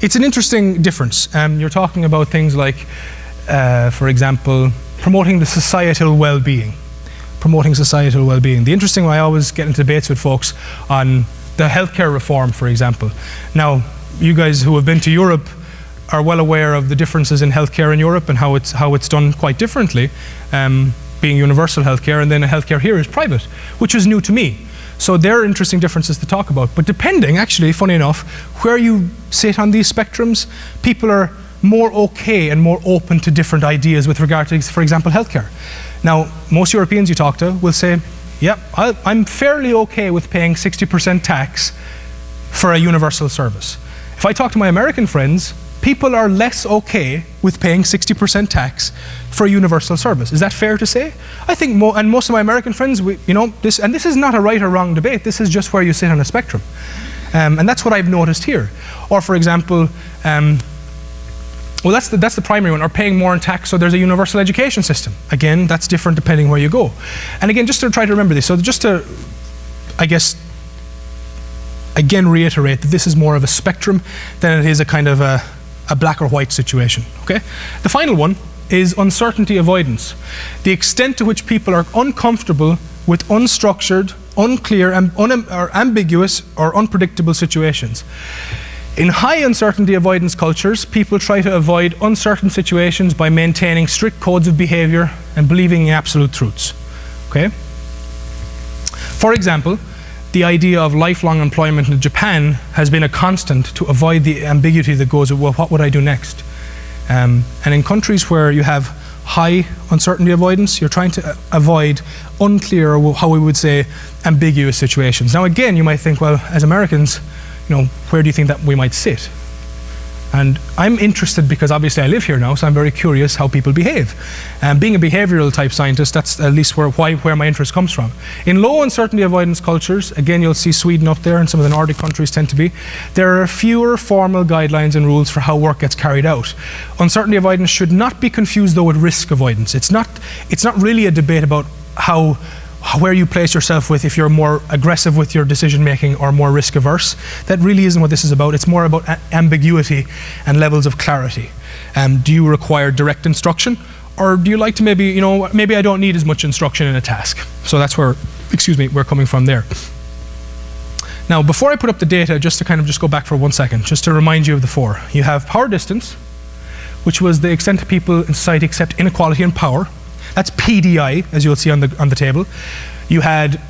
it's an interesting difference. Um, you're talking about things like, uh, for example, promoting the societal well-being promoting societal well-being. The interesting way I always get into debates with folks on the healthcare reform, for example. Now, you guys who have been to Europe are well aware of the differences in healthcare in Europe and how it's how it's done quite differently, um, being universal healthcare, and then healthcare here is private, which is new to me. So there are interesting differences to talk about. But depending, actually, funny enough, where you sit on these spectrums, people are more okay and more open to different ideas with regard to, for example, healthcare. Now, most Europeans you talk to will say, yeah, I'm fairly okay with paying 60% tax for a universal service. If I talk to my American friends, people are less okay with paying 60% tax for a universal service. Is that fair to say? I think, mo and most of my American friends, we, you know, this, and this is not a right or wrong debate, this is just where you sit on a spectrum. Um, and that's what I've noticed here. Or, for example, um, well, that's the, that's the primary one, or paying more in tax, so there's a universal education system. Again, that's different depending where you go. And again, just to try to remember this, so just to, I guess, again reiterate that this is more of a spectrum than it is a kind of a, a black or white situation, okay? The final one is uncertainty avoidance. The extent to which people are uncomfortable with unstructured, unclear, um, un or ambiguous or unpredictable situations. In high uncertainty avoidance cultures, people try to avoid uncertain situations by maintaining strict codes of behavior and believing in absolute truths. Okay? For example, the idea of lifelong employment in Japan has been a constant to avoid the ambiguity that goes, well, what would I do next? Um, and in countries where you have high uncertainty avoidance, you're trying to avoid unclear, or how we would say, ambiguous situations. Now, again, you might think, well, as Americans, you know, where do you think that we might sit? And I'm interested because obviously I live here now, so I'm very curious how people behave. And being a behavioral type scientist, that's at least where, why, where my interest comes from. In low uncertainty avoidance cultures, again, you'll see Sweden up there and some of the Nordic countries tend to be, there are fewer formal guidelines and rules for how work gets carried out. Uncertainty avoidance should not be confused, though, with risk avoidance. It's not, it's not really a debate about how where you place yourself with if you're more aggressive with your decision making or more risk averse. That really isn't what this is about. It's more about ambiguity and levels of clarity. Um, do you require direct instruction? Or do you like to maybe, you know, maybe I don't need as much instruction in a task. So that's where, excuse me, we're coming from there. Now, before I put up the data, just to kind of just go back for one second, just to remind you of the four. You have power distance, which was the extent people in society accept inequality in power. That's PDI, as you'll see on the, on the table. You had,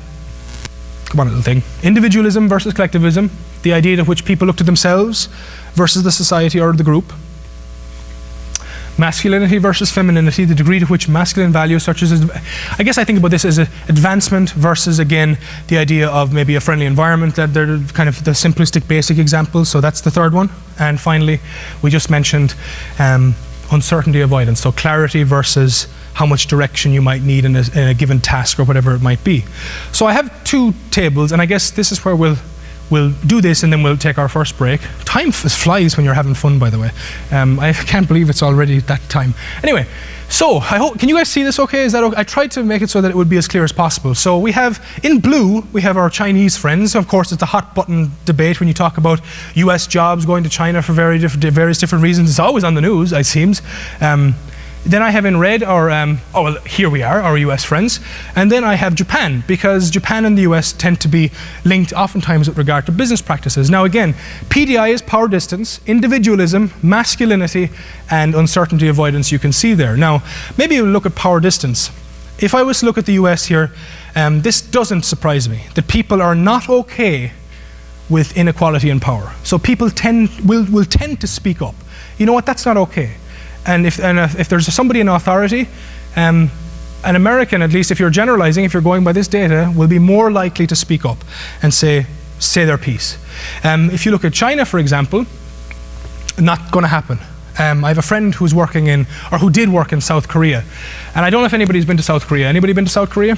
come on, little thing, individualism versus collectivism, the idea of which people look to themselves versus the society or the group. masculinity versus femininity, the degree to which masculine values, such as, I guess I think about this as an advancement versus, again, the idea of maybe a friendly environment, that they're kind of the simplistic basic examples. So that's the third one. And finally, we just mentioned um, uncertainty avoidance. So clarity versus how much direction you might need in a, in a given task or whatever it might be. So I have two tables, and I guess this is where we'll we'll do this and then we'll take our first break. Time flies when you're having fun, by the way. Um, I can't believe it's already that time. Anyway, so I hope, can you guys see this okay? Is that okay? I tried to make it so that it would be as clear as possible. So we have, in blue, we have our Chinese friends. Of course, it's a hot button debate when you talk about US jobs going to China for very diff various different reasons. It's always on the news, it seems. Um, then I have in red our, um, oh, well, here we are, our US friends. And then I have Japan, because Japan and the US tend to be linked oftentimes with regard to business practices. Now, again, PDI is power distance, individualism, masculinity, and uncertainty avoidance you can see there. Now, maybe you look at power distance. If I was to look at the US here, um, this doesn't surprise me that people are not okay with inequality in power. So people tend, will, will tend to speak up. You know what? That's not okay. And if, and if there's somebody in authority, um, an American, at least if you're generalizing, if you're going by this data, will be more likely to speak up and say, say their piece. Um, if you look at China, for example, not going to happen. Um, I have a friend who's working in, or who did work in South Korea. And I don't know if anybody's been to South Korea. Anybody been to South Korea?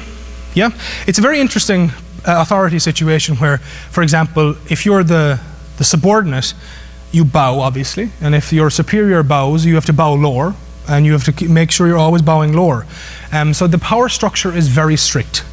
Yeah? It's a very interesting uh, authority situation where, for example, if you're the, the subordinate, you bow, obviously. And if your superior bows, you have to bow lower. And you have to make sure you're always bowing lower. Um, so the power structure is very strict.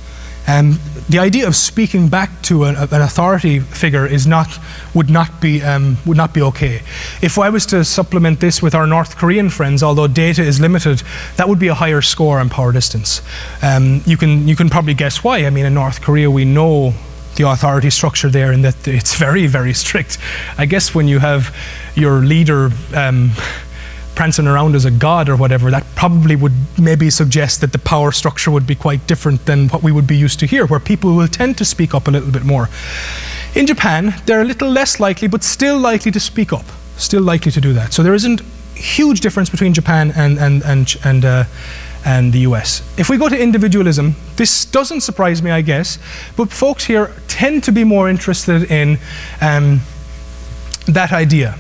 Um, the idea of speaking back to an, an, authority figure is not, would, not be, um, would not be okay. If I was to supplement this with our North Korean friends, although data is limited, that would be a higher score on power distance. Um, you, can, you can probably guess why. I mean, in North Korea, we know the authority structure there and that it's very, very strict. I guess when you have your leader um, prancing around as a god or whatever, that probably would maybe suggest that the power structure would be quite different than what we would be used to here, where people will tend to speak up a little bit more. In Japan, they're a little less likely, but still likely to speak up, still likely to do that. So there isn't huge difference between Japan and, and, and, and uh, and the US. If we go to individualism, this doesn't surprise me, I guess, but folks here tend to be more interested in um, that idea.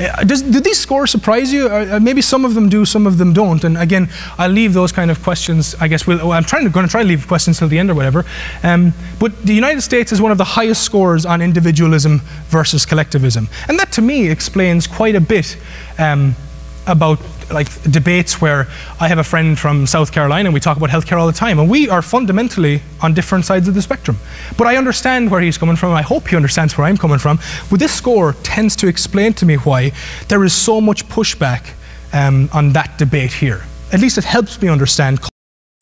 Uh, does, do these scores surprise you? Uh, uh, maybe some of them do, some of them don't. And again, I'll leave those kind of questions. I guess we'll, I'm trying to, going to try to leave questions till the end or whatever. Um, but the United States is one of the highest scores on individualism versus collectivism, and that to me explains quite a bit um, about like debates where I have a friend from South Carolina and we talk about healthcare all the time, and we are fundamentally on different sides of the spectrum. But I understand where he's coming from. I hope he understands where I'm coming from. But this score tends to explain to me why there is so much pushback um, on that debate here. At least it helps me understand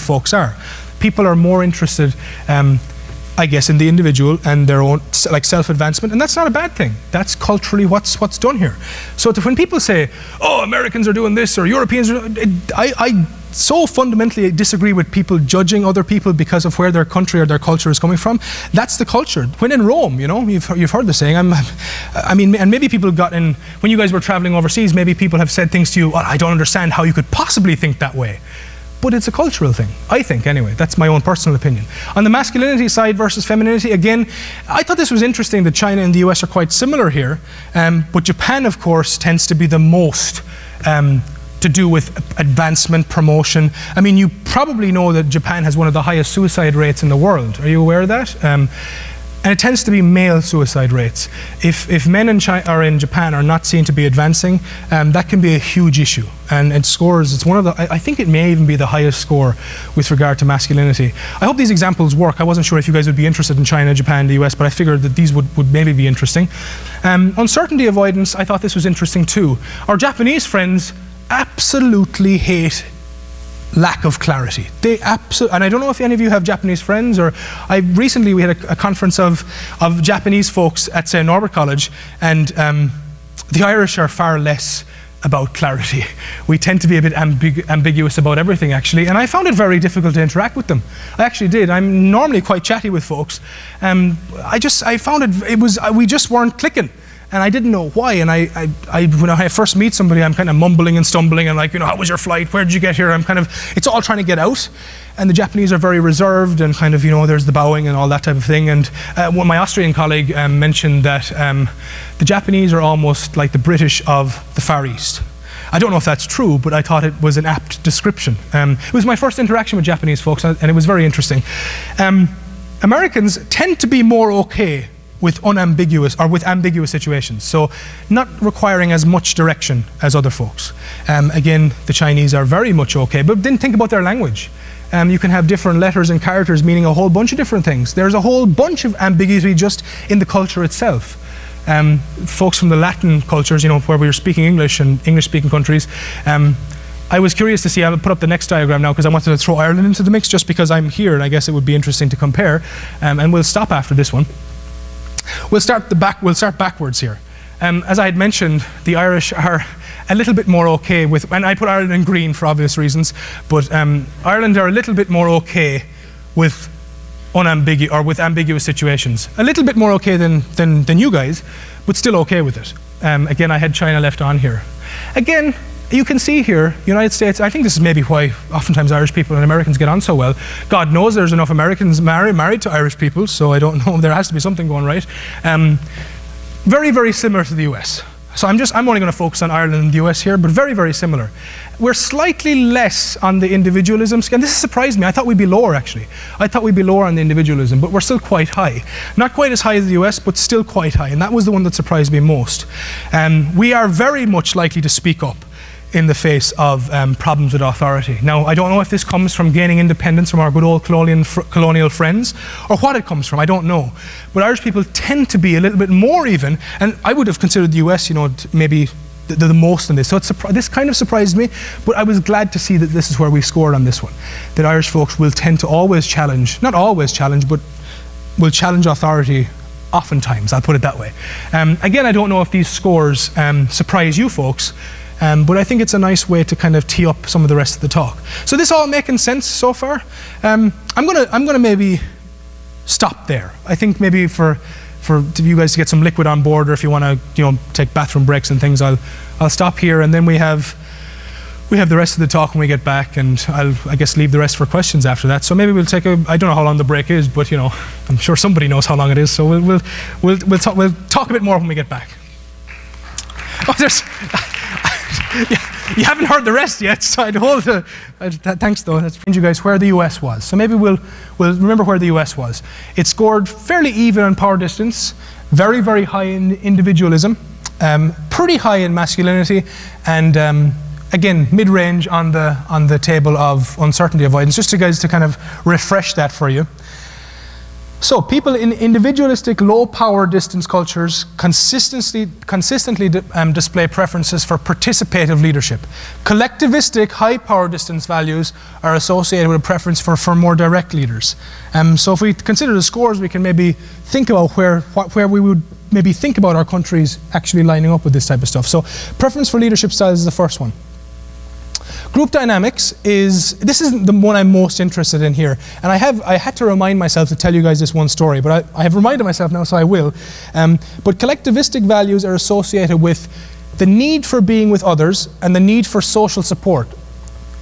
folks are. People are more interested. Um, I guess, in the individual and their own like self-advancement, and that's not a bad thing. That's culturally what's what's done here. So to, when people say, "Oh, Americans are doing this" or "Europeans," are, it, I, I so fundamentally disagree with people judging other people because of where their country or their culture is coming from. That's the culture. When in Rome, you know, you've, you've heard the saying. I'm, I mean, and maybe people got in, when you guys were traveling overseas, maybe people have said things to you, well, I don't understand how you could possibly think that way but it's a cultural thing. I think, anyway. That's my own personal opinion. On the masculinity side versus femininity, again, I thought this was interesting that China and the US are quite similar here, um, but Japan, of course, tends to be the most. Um, to do with advancement, promotion. I mean, you probably know that Japan has one of the highest suicide rates in the world. Are you aware of that? Um, and it tends to be male suicide rates. If, if men in, China, or in Japan are not seen to be advancing, um, that can be a huge issue. And it scores, it's one of the, I, I, think it may even be the highest score with regard to masculinity. I hope these examples work. I wasn't sure if you guys would be interested in China, Japan, the US, but I figured that these would, would maybe be interesting. Um, uncertainty avoidance, I thought this was interesting too. Our Japanese friends absolutely hate lack of clarity. They absolutely, and I don't know if any of you have Japanese friends, or I recently we had a, a conference of, of Japanese folks at St. Norbert College, and um, the Irish are far less about clarity. We tend to be a bit ambig ambiguous about everything, actually, and I found it very difficult to interact with them. I actually did. I'm normally quite chatty with folks. Um, I just, I found it, it was, we just weren't clicking. And I didn't know why. And I, I, I, when I first meet somebody, I'm kind of mumbling and stumbling and like, you know, how was your flight? Where did you get here? I'm kind of, it's all trying to get out. And the Japanese are very reserved and kind of, you know, there's the bowing and all that type of thing. And uh, my Austrian colleague um, mentioned that um, the Japanese are almost like the British of the Far East. I don't know if that's true, but I thought it was an apt description. Um, it was my first interaction with Japanese folks, and it was very interesting. Um, Americans tend to be more okay with unambiguous or with ambiguous situations, so not requiring as much direction as other folks. Um, again, the Chinese are very much okay, but then think about their language. Um, you can have different letters and characters meaning a whole bunch of different things. There's a whole bunch of ambiguity just in the culture itself. Um, folks from the Latin cultures, you know, where we were speaking English and English-speaking countries, um, I was curious to see, I'll put up the next diagram now because I wanted to throw Ireland into the mix just because I'm here and I guess it would be interesting to compare. Um, and we'll stop after this one. We'll start, the back, we'll start backwards here. Um, as I had mentioned, the Irish are a little bit more okay with, and I put Ireland in green for obvious reasons, but um, Ireland are a little bit more okay with unambiguous or with ambiguous situations. A little bit more okay than, than, than you guys, but still okay with it. Um, again, I had China left on here. Again, you can see here, United States, I think this is maybe why oftentimes Irish people and Americans get on so well. God knows there's enough Americans marry, married to Irish people, so I don't know, there has to be something going right. Um, very, very similar to the US. So I'm just, I'm only going to focus on Ireland and the US here, but very, very similar. We're slightly less on the individualism, scale. this surprised me. I thought we'd be lower actually. I thought we'd be lower on the individualism, but we're still quite high. Not quite as high as the US, but still quite high, and that was the one that surprised me most. Um, we are very much likely to speak up in the face of um, problems with authority. Now, I don't know if this comes from gaining independence from our good old colonial, fr colonial friends or what it comes from, I don't know. But Irish people tend to be a little bit more even, and I would have considered the US, you know, maybe the, the, most in this. So this kind of surprised me, but I was glad to see that this is where we scored on this one. That Irish folks will tend to always challenge, not always challenge, but will challenge authority oftentimes, I'll put it that way. Um, again, I don't know if these scores um, surprise you folks, um, but I think it's a nice way to kind of tee up some of the rest of the talk. So this all making sense so far? Um, I'm gonna I'm gonna maybe stop there. I think maybe for for you guys to get some liquid on board, or if you want to you know take bathroom breaks and things, I'll I'll stop here, and then we have we have the rest of the talk when we get back, and I'll I guess leave the rest for questions after that. So maybe we'll take a I don't know how long the break is, but you know I'm sure somebody knows how long it is. So we'll we'll we'll we'll talk, we'll talk a bit more when we get back. Oh, there's you haven't heard the rest yet, so I'd hold the. Uh, thanks, though. Let's remind you guys where the US was. So maybe we'll, we'll remember where the US was. It scored fairly even on power distance, very, very high in individualism, um, pretty high in masculinity, and um, again, mid range on the, on the table of uncertainty avoidance, just to guys to kind of refresh that for you. So, people in individualistic low power distance cultures consistently, consistently um, display preferences for participative leadership. Collectivistic high power distance values are associated with a preference for, for more direct leaders. Um, so, if we consider the scores, we can maybe think about where, where we would maybe think about our countries actually lining up with this type of stuff. So, preference for leadership styles is the first one. Group dynamics is, this is the one I'm most interested in here. And I, have, I had to remind myself to tell you guys this one story, but I, I have reminded myself now, so I will. Um, but collectivistic values are associated with the need for being with others and the need for social support.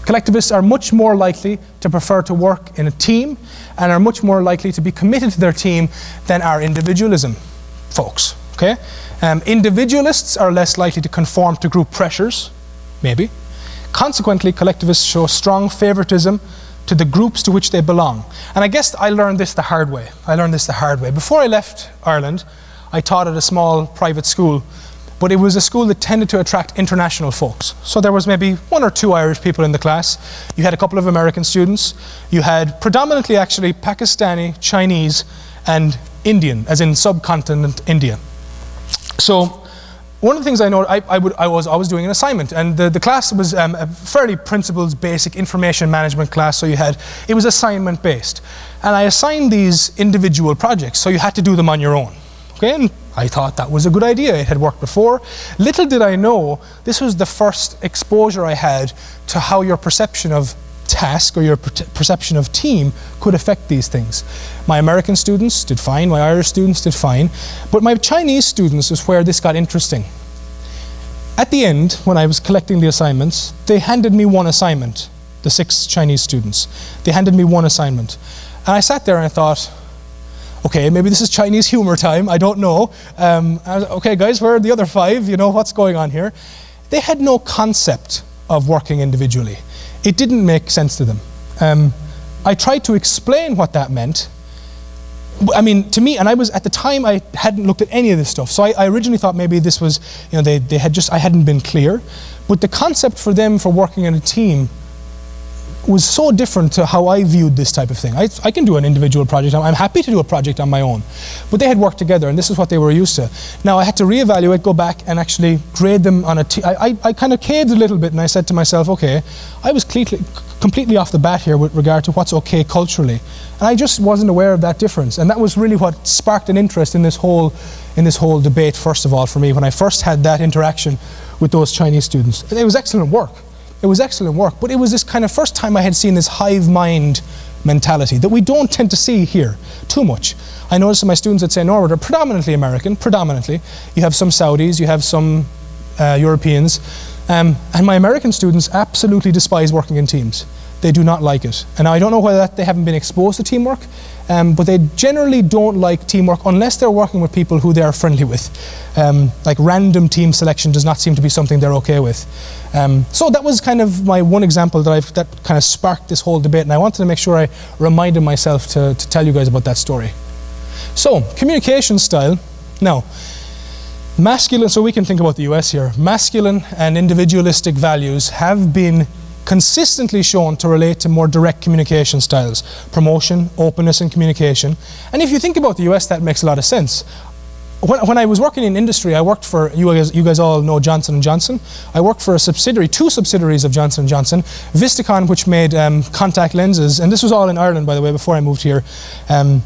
Collectivists are much more likely to prefer to work in a team and are much more likely to be committed to their team than our individualism folks. Okay? Um, individualists are less likely to conform to group pressures, maybe. Consequently, collectivists show strong favoritism to the groups to which they belong. And I guess I learned this the hard way. I learned this the hard way. Before I left Ireland, I taught at a small private school, but it was a school that tended to attract international folks. So there was maybe one or two Irish people in the class. You had a couple of American students. You had predominantly actually Pakistani, Chinese, and Indian, as in subcontinent India. So one of the things I know, I, I, would, I, was, I was doing an assignment, and the, the class was um, a fairly principles basic information management class, so you had, it was assignment based. And I assigned these individual projects, so you had to do them on your own. Okay, and I thought that was a good idea. It had worked before. Little did I know, this was the first exposure I had to how your perception of task or your per- perception of team could affect these things. My American students did fine, my Irish students did fine, but my Chinese students is where this got interesting. At the end, when I was collecting the assignments, they handed me one assignment, the six Chinese students. They handed me one assignment. And I sat there and I thought, okay, maybe this is Chinese humor time, I don't know. Um, was, okay, guys, where are the other five? You know, what's going on here? They had no concept of working individually. It didn't make sense to them. Um, I tried to explain what that meant. I mean, to me, and I was at the time I hadn't looked at any of this stuff. So I, I, originally thought maybe this was, you know, they, they had just I hadn't been clear. But the concept for them for working in a team was so different to how I viewed this type of thing. I, I can do an individual project. I'm happy to do a project on my own. But they had worked together, and this is what they were used to. Now I had to reevaluate, go back, and actually grade them on a. T- I, I, I kind of caved a little bit, and I said to myself, okay, I was completely off the bat here with regard to what's okay culturally. And I just wasn't aware of that difference. And that was really what sparked an interest in this whole, in this whole debate, first of all, for me, when I first had that interaction with those Chinese students. It was excellent work. It was excellent work, but it was this kind of first time I had seen this hive mind mentality that we don't tend to see here too much. I noticed that my students at St. Norbert are predominantly American, predominantly. You have some Saudis, you have some uh, Europeans, um, and my American students absolutely despise working in teams. They do not like it. And I don't know whether that they haven't been exposed to teamwork, um, but they generally don't like teamwork unless they're working with people who they are friendly with. Um, like random team selection does not seem to be something they're okay with. Um, so that was kind of my one example that, I've, that kind of sparked this whole debate, and I wanted to make sure I reminded myself to, to tell you guys about that story. So, communication style. Now, masculine, so we can think about the US here. Masculine and individualistic values have been consistently shown to relate to more direct communication styles promotion, openness, and communication. And if you think about the US, that makes a lot of sense. When, when I was working in industry, I worked for, you guys, you guys all know Johnson & Johnson. I worked for a subsidiary, two subsidiaries of Johnson & Johnson. Vistakon, which made um, contact lenses, and this was all in Ireland, by the way, before I moved here. Um,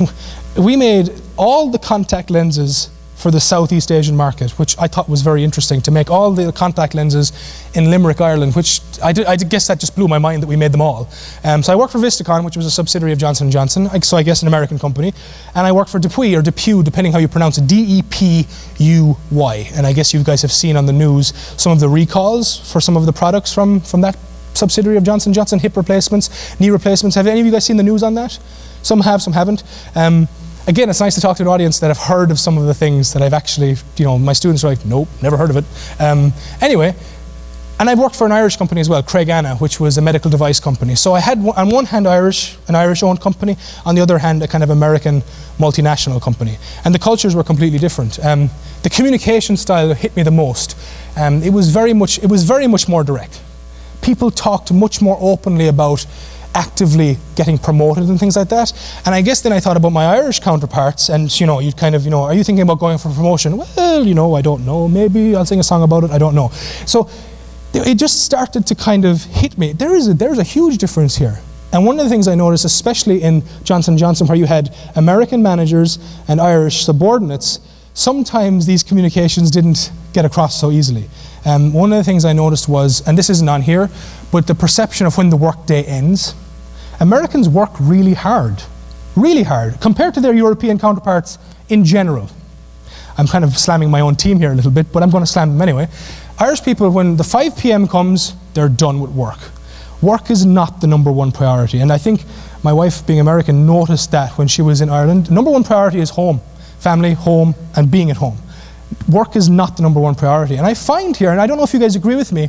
we made all the contact lenses for the Southeast Asian market, which I thought was very interesting to make all the contact lenses in Limerick, Ireland, which I, did, I guess that just blew my mind that we made them all. Um, so I worked for Vistakon, which was a subsidiary of Johnson & Johnson, so I guess an American company, and I worked for Depuy, or Depew, depending how you pronounce it, D-E-P-U-Y. And I guess you guys have seen on the news some of the recalls for some of the products from, from that subsidiary of Johnson & Johnson, hip replacements, knee replacements. Have any of you guys seen the news on that? Some have, some haven't. Um, again, it's nice to talk to an audience that have heard of some of the things that I've actually, you know, my students are like, nope, never heard of it. Um, anyway, and I've worked for an Irish company as well, Creganna, which was a medical device company. So I had, on one hand, Irish, an Irish-owned company, on the other hand, a kind of American multinational company. And the cultures were completely different. Um, the communication style hit me the most. Um, it was very much, it was very much more direct. People talked much more openly about actively getting promoted and things like that. And I guess then I thought about my Irish counterparts, and you know, you'd kind of, you know, are you thinking about going for promotion? Well, you know, I don't know. Maybe I'll sing a song about it. I don't know. So it just started to kind of hit me. There is a, there's a huge difference here. And one of the things I noticed, especially in Johnson Johnson, where you had American managers and Irish subordinates, sometimes these communications didn't get across so easily. Um, one of the things I noticed was, and this isn't on here, but the perception of when the workday ends. Americans work really hard, really hard, compared to their European counterparts in general. I'm kind of slamming my own team here a little bit, but I'm going to slam them anyway. Irish people, when the 5 p.m. comes, they're done with work. Work is not the number one priority, and I think my wife, being American, noticed that when she was in Ireland. Number one priority is home, family, home, and being at home. Work is not the number one priority. And I find here, and I don't know if you guys agree with me,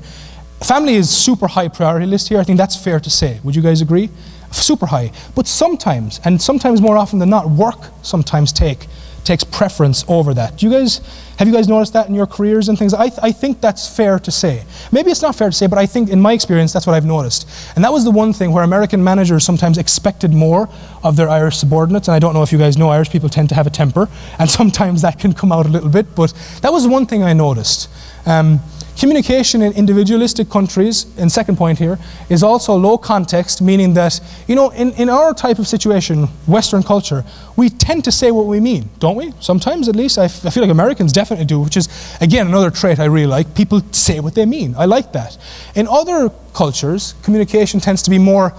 family is super high priority list here. I think that's fair to say. Would you guys agree? super high. But sometimes, and sometimes more often than not, work sometimes take takes preference over that. Do you guys have you guys noticed that in your careers and things? I, th I think that's fair to say. Maybe it's not fair to say, but I think in my experience that's what I've noticed. And that was the one thing where American managers sometimes expected more of their Irish subordinates. And I don't know if you guys know Irish people tend to have a temper, and sometimes that can come out a little bit. But that was one thing I noticed. Um, communication in individualistic countries, and second point here, is also low context, meaning that, you know, in, in our type of situation, Western culture, we tend to say what we mean, don't we? Sometimes at least. I, feel like Americans definitely do, which is, again, another trait I really like. People say what they mean. I like that. In other cultures, communication tends to be more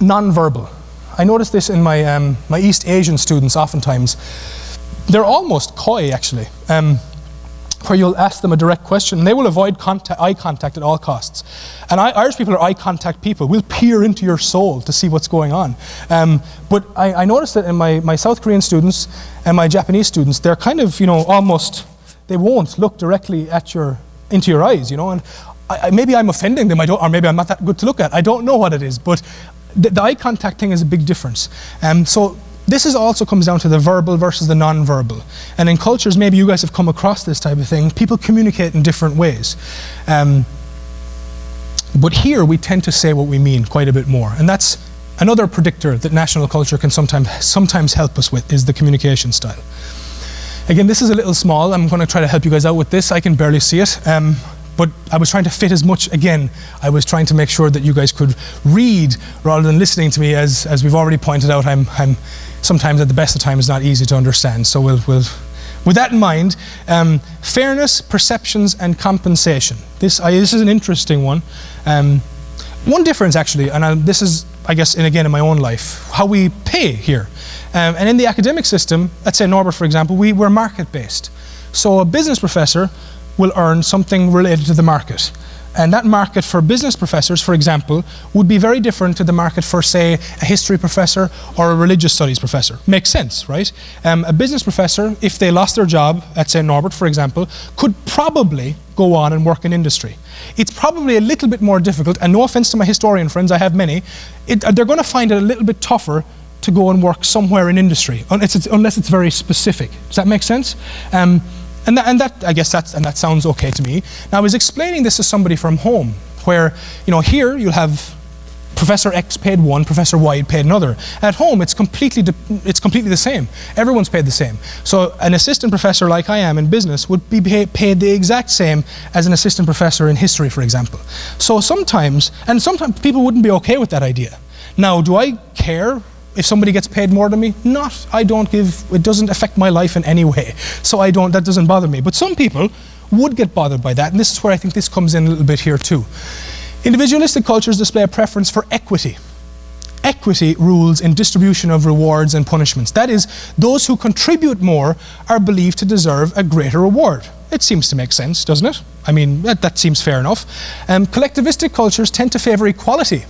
non-verbal. I notice this in my, um, my East Asian students oftentimes. They're almost coy, actually, um, where you'll ask them a direct question and they will avoid contact, eye contact at all costs. And I, Irish people are eye contact people. We'll peer into your soul to see what's going on. Um, but I, I noticed that in my, my South Korean students and my Japanese students, they're kind of, you know, almost, they won't look directly at your, into your eyes, you know. And I, maybe I'm offending them, I don't, or maybe I'm not that good to look at. I don't know what it is, but the, the eye contact thing is a big difference. Um, so this is also comes down to the verbal versus the non-verbal. And in cultures, maybe you guys have come across this type of thing. People communicate in different ways. Um, but here we tend to say what we mean quite a bit more. And that's another predictor that national culture can sometimes, sometimes help us with is the communication style. Again, this is a little small. I'm going to try to help you guys out with this. I can barely see it. Um, but I was trying to fit as much, again, I was trying to make sure that you guys could read rather than listening to me. As, as we've already pointed out, I'm, I'm sometimes at the best of times not easy to understand. So we'll, we'll with that in mind, um, fairness, perceptions, and compensation. This, I, this is an interesting one. Um, one difference, actually, and I, this is, I guess, and again in my own life, how we pay here. Um, and in the academic system, let's say Norbert, for example, we, we're market based. So a business professor will earn something related to the market. And that market for business professors, for example, would be very different to the market for, say, a history professor or a religious studies professor. Makes sense, right? Um, a business professor, if they lost their job at, say, Norbert, for example, could probably go on and work in industry. It's probably a little bit more difficult, and no offense to my historian friends, I have many, it, they're going to find it a little bit tougher to go and work somewhere in industry, unless it's, unless it's very specific. Does that make sense? Um, and that, and that, I guess that's, and that sounds okay to me. Now, I was explaining this to somebody from home, where, you know, here you'll have Professor X paid one, Professor Y paid another. At home, it's completely, it's completely the same. Everyone's paid the same. So an assistant professor like I am in business would be paid the exact same as an assistant professor in history, for example. So sometimes, and sometimes people wouldn't be okay with that idea. Now, do I care if somebody gets paid more than me, not. I don't give, it doesn't affect my life in any way. So I don't, that doesn't bother me. But some people would get bothered by that, and this is where I think this comes in a little bit here too. Individualistic cultures display a preference for equity. Equity rules in distribution of rewards and punishments. That is, those who contribute more are believed to deserve a greater reward. It seems to make sense, doesn't it? I mean, that, that seems fair enough. Um, collectivistic cultures tend to favor equality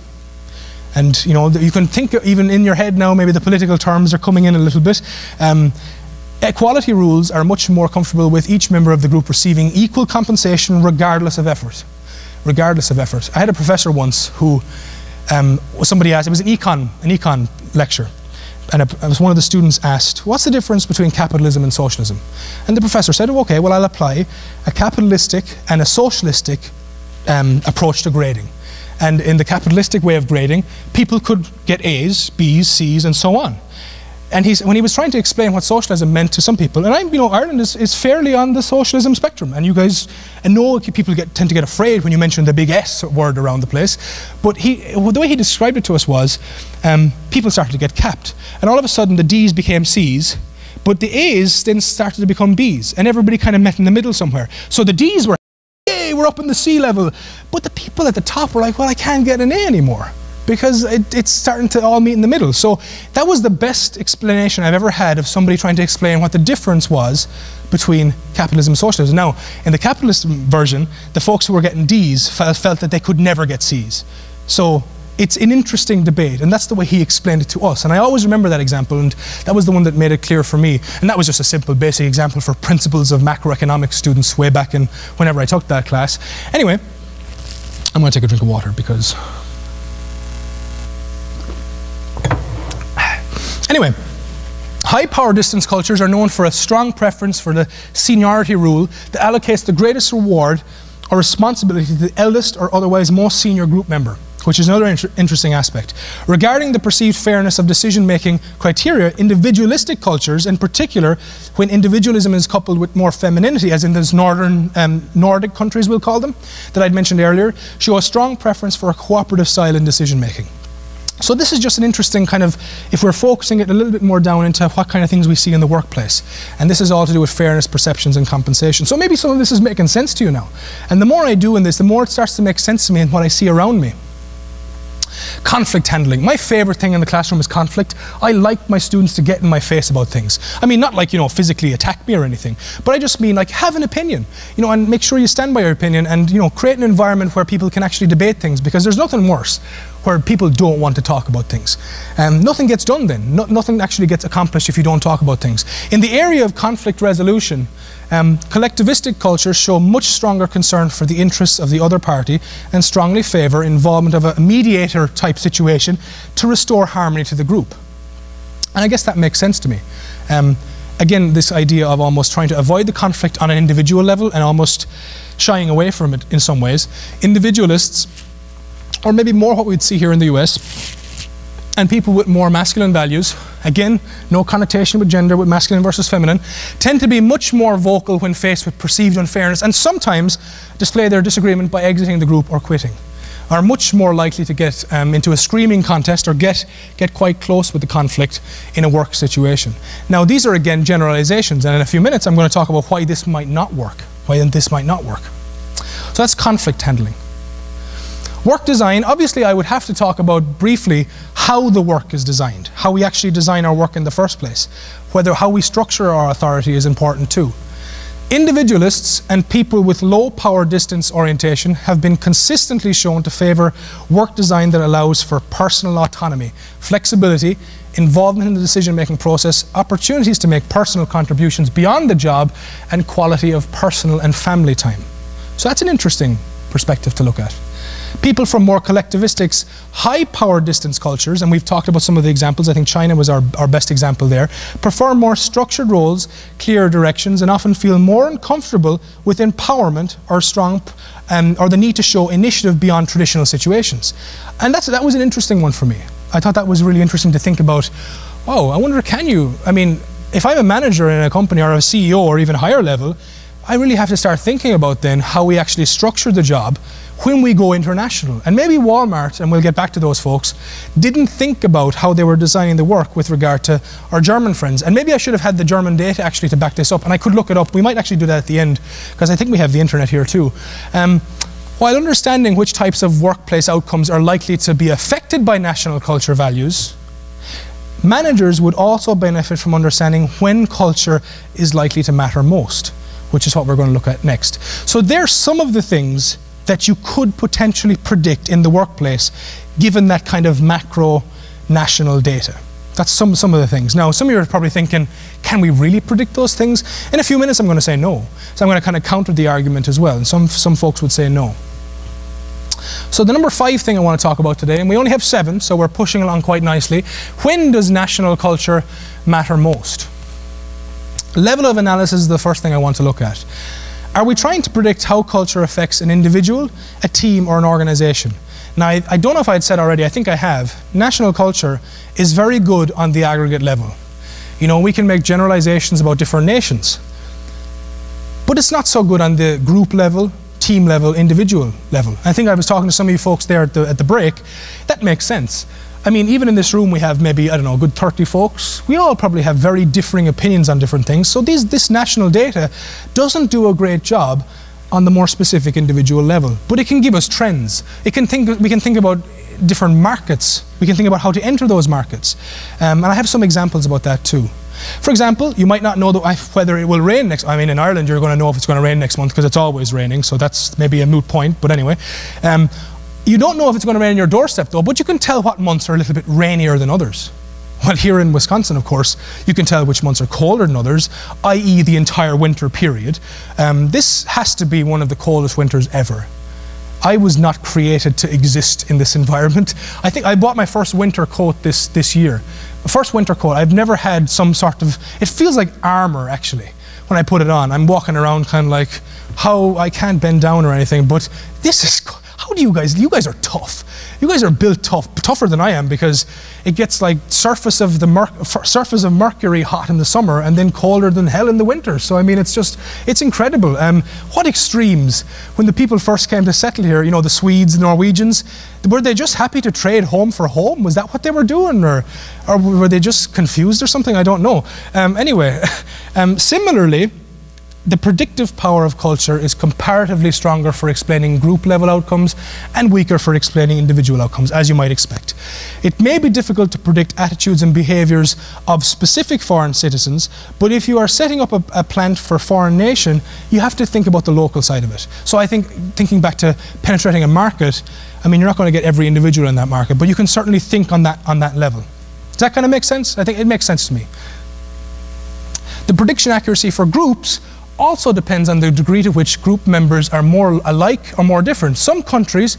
and you know, you can think even in your head now, maybe the political terms are coming in a little bit. Um, equality rules are much more comfortable with each member of the group receiving equal compensation regardless of effort. Regardless of effort. I had a professor once who um, somebody asked, it was an econ, an econ lecture. And was one of the students asked, what's the difference between capitalism and socialism? And the professor said, okay, well, I'll apply a capitalistic and a socialistic um, approach to grading. And in the capitalistic way of grading, people could get A's, B's, C's, and so on. And he's, when he was trying to explain what socialism meant to some people, and I'm, you know, Ireland is, is fairly on the socialism spectrum, and you guys, and know people get, tend to get afraid when you mention the big S word around the place. But he, the way he described it to us was, um, people started to get capped, and all of a sudden the D's became C's, but the A's then started to become B's, and everybody kind of met in the middle somewhere. So the D's were yay, we're up in the C level. But the people at the top were like, well, I can't get an A anymore because it, it's starting to all meet in the middle. So that was the best explanation I've ever had of somebody trying to explain what the difference was between capitalism and socialism. Now, in the capitalist version, the folks who were getting D's felt, felt that they could never get C's. So it's an interesting debate, and that's the way he explained it to us. And I always remember that example, and that was the one that made it clear for me. And that was just a simple, basic example for principles of macroeconomics students way back in whenever I took that class. Anyway, I'm going to take a drink of water because. Anyway, high power distance cultures are known for a strong preference for the seniority rule that allocates the greatest reward or responsibility to the eldest or otherwise most senior group member. Which is another inter interesting aspect. Regarding the perceived fairness of decision making criteria, individualistic cultures, in particular, when individualism is coupled with more femininity, as in those northern um, Nordic countries, we'll call them, that I'd mentioned earlier, show a strong preference for a cooperative style in decision making. So this is just an interesting kind of, if we're focusing it a little bit more down into what kind of things we see in the workplace. And this is all to do with fairness, perceptions, and compensation. So maybe some of this is making sense to you now. And the more I do in this, the more it starts to make sense to me and what I see around me. Conflict handling. My favorite thing in the classroom is conflict. I like my students to get in my face about things. I mean, not like, you know, physically attack me or anything, but I just mean like have an opinion, you know, and make sure you stand by your opinion and, you know, create an environment where people can actually debate things because there's nothing worse where people don't want to talk about things. Um, nothing gets done then. No, nothing actually gets accomplished if you don't talk about things. In the area of conflict resolution, um, collectivistic cultures show much stronger concern for the interests of the other party and strongly favour involvement of a mediator type situation to restore harmony to the group. And I guess that makes sense to me. Um, again, this idea of almost trying to avoid the conflict on an individual level and almost shying away from it in some ways. Individualists, or maybe more what we'd see here in the US, and people with more masculine values, again, no connotation with gender, with masculine versus feminine, tend to be much more vocal when faced with perceived unfairness and sometimes display their disagreement by exiting the group or quitting. Are much more likely to get um, into a screaming contest or get, get quite close with the conflict in a work situation. Now, these are again generalizations, and in a few minutes I'm going to talk about why this might not work, why this might not work. So that's conflict handling. Work design, obviously, I would have to talk about briefly how the work is designed, how we actually design our work in the first place. Whether how we structure our authority is important too. Individualists and people with low power distance orientation have been consistently shown to favour work design that allows for personal autonomy, flexibility, involvement in the decision making process, opportunities to make personal contributions beyond the job, and quality of personal and family time. So that's an interesting perspective to look at. People from more collectivistic, high power distance cultures, and we've talked about some of the examples, I think China was our, our best example there, perform more structured roles, clearer directions, and often feel more uncomfortable with empowerment or strong um, or the need to show initiative beyond traditional situations. And that's, that was an interesting one for me. I thought that was really interesting to think about. Oh, I wonder, can you? I mean, if I'm a manager in a company or a CEO or even higher level, I really have to start thinking about then how we actually structure the job when we go international. And maybe Walmart, and we'll get back to those folks, didn't think about how they were designing the work with regard to our German friends. And maybe I should have had the German data actually to back this up, and I could look it up. We might actually do that at the end, because I think we have the internet here too. Um, while understanding which types of workplace outcomes are likely to be affected by national culture values, managers would also benefit from understanding when culture is likely to matter most, which is what we're going to look at next. So there's some of the things that you could potentially predict in the workplace given that kind of macro national data. That's some, some of the things. Now, some of you are probably thinking, can we really predict those things? In a few minutes, I'm going to say no. So I'm going to kind of counter the argument as well. And some, some folks would say no. So the number five thing I want to talk about today, and we only have seven, so we're pushing along quite nicely. When does national culture matter most? Level of analysis is the first thing I want to look at. Are we trying to predict how culture affects an individual, a team, or an organization? Now, I, I, don't know if I had said already, I think I have. National culture is very good on the aggregate level. You know, we can make generalizations about different nations, but it's not so good on the group level, team level, individual level. I think I was talking to some of you folks there at the, at the break. That makes sense. I mean, even in this room, we have maybe, I don't know, a good 30 folks. We all probably have very differing opinions on different things. So these, this national data doesn't do a great job on the more specific individual level. But it can give us trends. It can think, we can think about different markets. We can think about how to enter those markets. Um, and I have some examples about that too. For example, you might not know whether it will rain next. I mean, in Ireland, you're going to know if it's going to rain next month because it's always raining. So that's maybe a moot point. But anyway, um, you don't know if it's going to rain on your doorstep though, but you can tell what months are a little bit rainier than others. Well, here in Wisconsin, of course, you can tell which months are colder than others, i.e., the entire winter period. Um, this has to be one of the coldest winters ever. I was not created to exist in this environment. I think I bought my first winter coat this, this year. First winter coat, I've never had some sort of, it feels like armor actually when I put it on. I'm walking around kind of like how I can't bend down or anything, but this is how do you guys, you guys are tough. You guys are built tough, tougher than I am because it gets like surface of the surface of Mercury hot in the summer and then colder than hell in the winter. So I mean, it's just, it's incredible. Um, what extremes when the people first came to settle here? You know, the Swedes, the Norwegians, were they just happy to trade home for home? Was that what they were doing, or, or were they just confused or something? I don't know. Um, anyway, um, similarly the predictive power of culture is comparatively stronger for explaining group level outcomes and weaker for explaining individual outcomes, as you might expect. It may be difficult to predict attitudes and behaviors of specific foreign citizens, but if you are setting up a, a, plant for a foreign nation, you have to think about the local side of it. So I think, thinking back to penetrating a market, I mean, you're not going to get every individual in that market, but you can certainly think on that, on that level. Does that kind of make sense? I think it makes sense to me. The prediction accuracy for groups also depends on the degree to which group members are more alike or more different. Some countries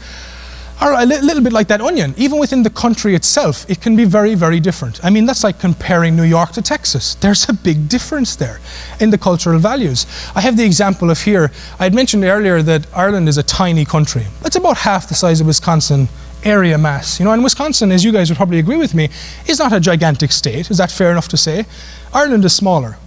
are a li little bit like that onion. Even within the country itself, it can be very, very different. I mean, that's like comparing New York to Texas. There's a big difference there in the cultural values. I have the example of here. I had mentioned earlier that Ireland is a tiny country. It's about half the size of Wisconsin area mass. You know, and Wisconsin, as you guys would probably agree with me, is not a gigantic state. Is that fair enough to say? Ireland is smaller.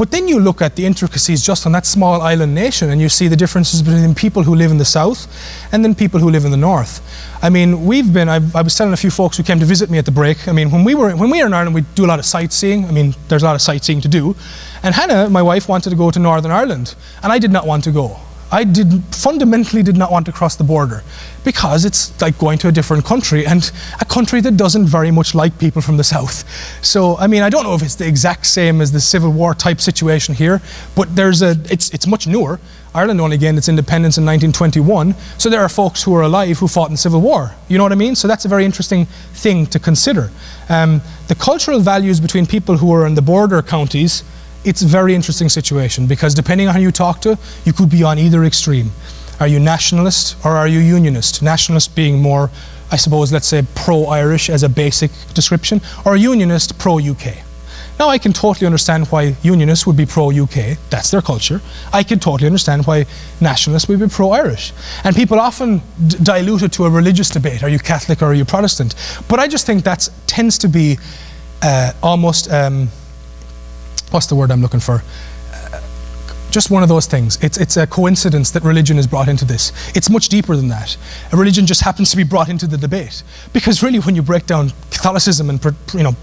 But then you look at the intricacies just on that small island nation and you see the differences between people who live in the south and then people who live in the north. I mean, we've been, I, I was telling a few folks who came to visit me at the break, I mean, when we, were, when we were in Ireland, we do a lot of sightseeing. I mean, there's a lot of sightseeing to do. And Hannah, my wife, wanted to go to Northern Ireland, and I did not want to go. I did fundamentally did not want to cross the border because it's like going to a different country and a country that doesn't very much like people from the south. So I mean I don't know if it's the exact same as the Civil War type situation here, but there's a it's it's much newer. Ireland only gained its independence in 1921, so there are folks who are alive who fought in Civil War. You know what I mean? So that's a very interesting thing to consider. Um, the cultural values between people who are in the border counties it's a very interesting situation because depending on who you talk to, you could be on either extreme. Are you nationalist or are you unionist? Nationalist being more, I suppose, let's say pro Irish as a basic description, or unionist pro UK. Now, I can totally understand why unionists would be pro UK, that's their culture. I can totally understand why nationalists would be pro Irish. And people often dilute it to a religious debate are you Catholic or are you Protestant? But I just think that tends to be uh, almost. Um, what's the word I'm looking for? Uh, just one of those things. It's, it's a coincidence that religion is brought into this. It's much deeper than that. A religion just happens to be brought into the debate. Because really, when you break down Catholicism and you know,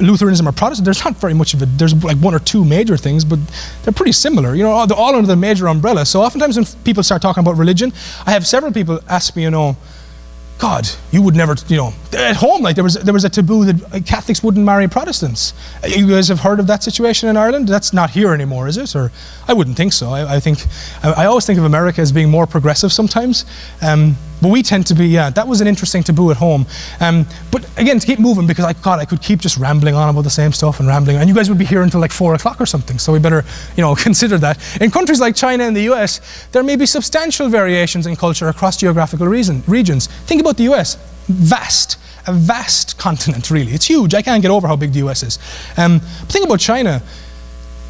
Lutheranism or Protestant, there's not very much of it. There's like one or two major things, but they're pretty similar. You know, they're all under the major umbrella. So oftentimes when people start talking about religion, I have several people ask me, you know, God, you would never, you know, at home, like there was, there was a taboo that Catholics wouldn't marry Protestants. You guys have heard of that situation in Ireland? That's not here anymore, is it? Or I wouldn't think so. I, I think, I, I, always think of America as being more progressive sometimes. Um, but we tend to be, yeah, that was an interesting taboo at home. Um, but again, to keep moving, because I, God, I could keep just rambling on about the same stuff and rambling, and you guys would be here until like four o'clock or something, so we better, you know, consider that. In countries like China and the US, there may be substantial variations in culture across geographical reason, regions. Think about the US, vast, a vast continent, really. It's huge. I can't get over how big the US is. Um, but think about China.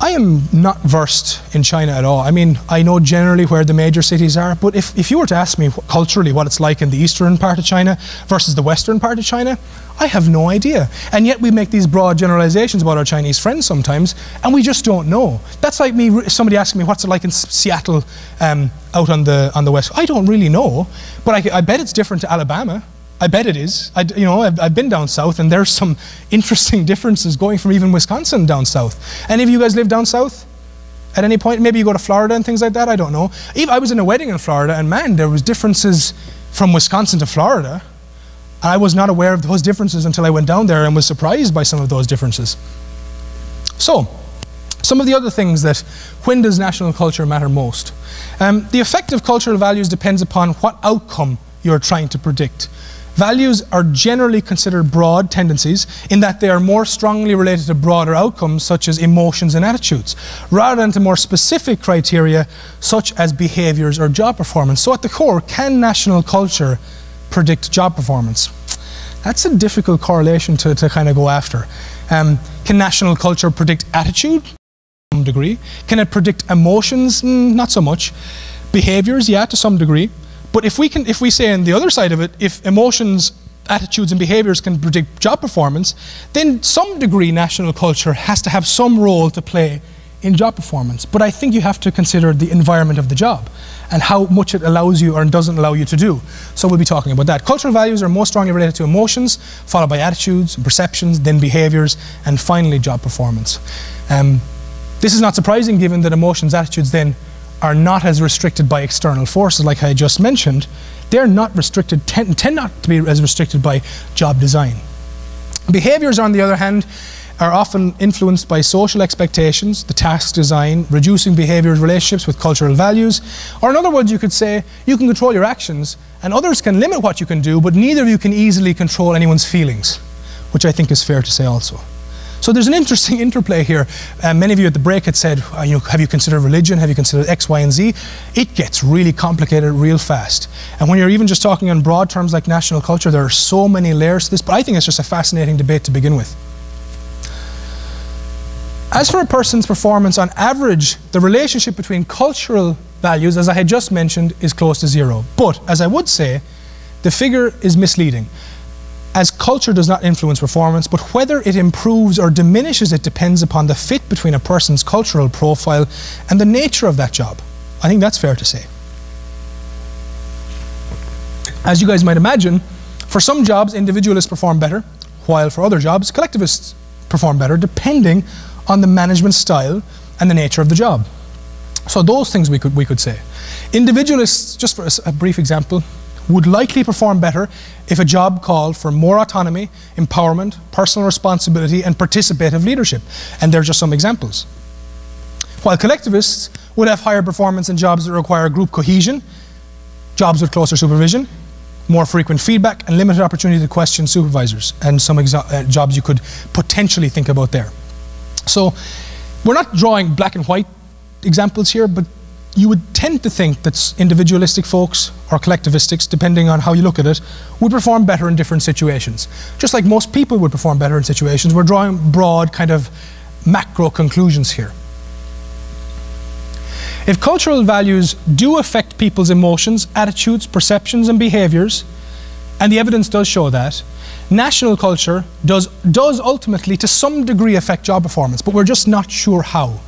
I am not versed in China at all. I mean, I know generally where the major cities are, but if, if you were to ask me culturally what it's like in the eastern part of China versus the western part of China, I have no idea. And yet we make these broad generalizations about our Chinese friends sometimes, and we just don't know. That's like me, somebody asking me what's it like in Seattle um, out on the, on the west. I don't really know, but I, I bet it's different to Alabama. I bet it is. I, you know, I've, I've, been down south, and there's some interesting differences going from even Wisconsin down south. Any of you guys live down south? At any point, maybe you go to Florida and things like that. I don't know. Even, I was in a wedding in Florida, and man, there was differences from Wisconsin to Florida. I was not aware of those differences until I went down there and was surprised by some of those differences. So, some of the other things that when does national culture matter most? Um, the effect of cultural values depends upon what outcome you're trying to predict. Values are generally considered broad tendencies in that they are more strongly related to broader outcomes such as emotions and attitudes, rather than to more specific criteria such as behaviors or job performance. So, at the core, can national culture predict job performance? That's a difficult correlation to, to kind of go after. Um, can national culture predict attitude? To some degree. Can it predict emotions? Mm, not so much. Behaviors, yeah, to some degree But if we can, if we say on the other side of it, if emotions, attitudes, and behaviors can predict job performance, then some degree national culture has to have some role to play in job performance. But I think you have to consider the environment of the job and how much it allows you or doesn't allow you to do. So we'll be talking about that. Cultural values are most strongly related to emotions, followed by attitudes, perceptions, then behaviors, and finally job performance. Um, this is not surprising given that emotions, attitudes then are not as restricted by external forces like I just mentioned. They're not restricted, tend, tend not to be as restricted by job design. Behaviors, on the other hand, are often influenced by social expectations, the task design, reducing behaviors, relationships with cultural values. Or, in other words, you could say you can control your actions and others can limit what you can do, but neither of you can easily control anyone's feelings, which I think is fair to say also. So there's an interesting interplay here. Uh, many of you at the break had said, uh, you know, have you considered religion? Have you considered X, Y, and Z? It gets really complicated real fast. And when you're even just talking in broad terms like national culture, there are so many layers to this, but I think it's just a fascinating debate to begin with. As for a person's performance, on average, the relationship between cultural values, as I had just mentioned, is close to zero. But, as I would say, the figure is misleading, as culture does not influence performance, but whether it improves or diminishes it depends upon the fit between a person's cultural profile and the nature of that job. I think that's fair to say. As you guys might imagine, for some jobs, individualists perform better, while for other jobs, collectivists perform better, depending on the management style and the nature of the job. So those things we could, we could say. Individualists, just for a, a brief example, would likely perform better if a job called for more autonomy, empowerment, personal responsibility, and participative leadership. And there are just some examples. While collectivists would have higher performance in jobs that require group cohesion, jobs with closer supervision, more frequent feedback, and limited opportunity to question supervisors, and some uh, jobs you could potentially think about there. So we're not drawing black and white examples here, but you would tend to think that individualistic folks or collectivistics, depending on how you look at it, would perform better in different situations. Just like most people would perform better in situations, we're drawing broad kind of macro conclusions here. If cultural values do affect people's emotions, attitudes, perceptions, and behaviors, and the evidence does show that, national culture does, does ultimately, to some degree, affect job performance, but we're just not sure how.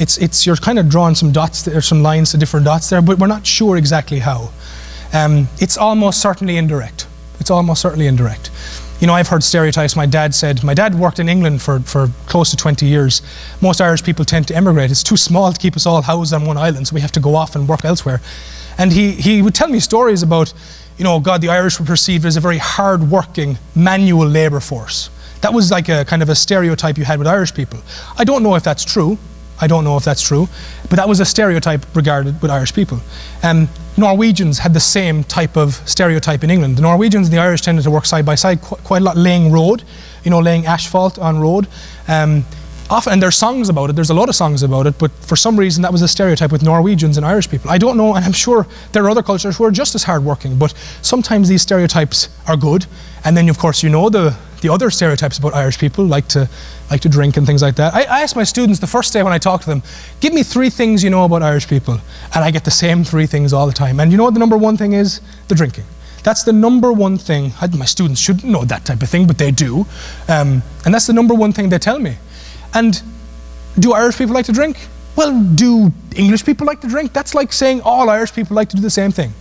It's, it's, you're kind of drawing some dots, there, some lines to different dots there, but we're not sure exactly how. Um, it's almost certainly indirect. It's almost certainly indirect. You know, I've heard stereotypes. My dad said, my dad worked in England for, for close to 20 years. Most Irish people tend to emigrate. It's too small to keep us all housed on one island, so we have to go off and work elsewhere. And he, he would tell me stories about you know, God, the Irish were perceived as a very hard-working, manual labour force. That was like a kind of a stereotype you had with Irish people. I don't know if that's true. I don't know if that's true, but that was a stereotype regarded with Irish people. Um, Norwegians had the same type of stereotype in England. The Norwegians and the Irish tended to work side by side qu quite a lot, laying road, you know, laying asphalt on road. Um, often, and there's songs about it, there's a lot of songs about it, but for some reason that was a stereotype with Norwegians and Irish people. I don't know, and I'm sure there are other cultures who are just as hardworking, but sometimes these stereotypes are good, and then of course you know the, the other stereotypes about Irish people, like to, like to drink and things like that. I, I ask my students the first day when I talk to them, give me three things you know about Irish people, and I get the same three things all the time. And you know what the number one thing is? The drinking. That's the number one thing. I, my students shouldn't know that type of thing, but they do. Um, and that's the number one thing they tell me. And do Irish people like to drink? Well, do English people like to drink? That's like saying all Irish people like to do the same thing.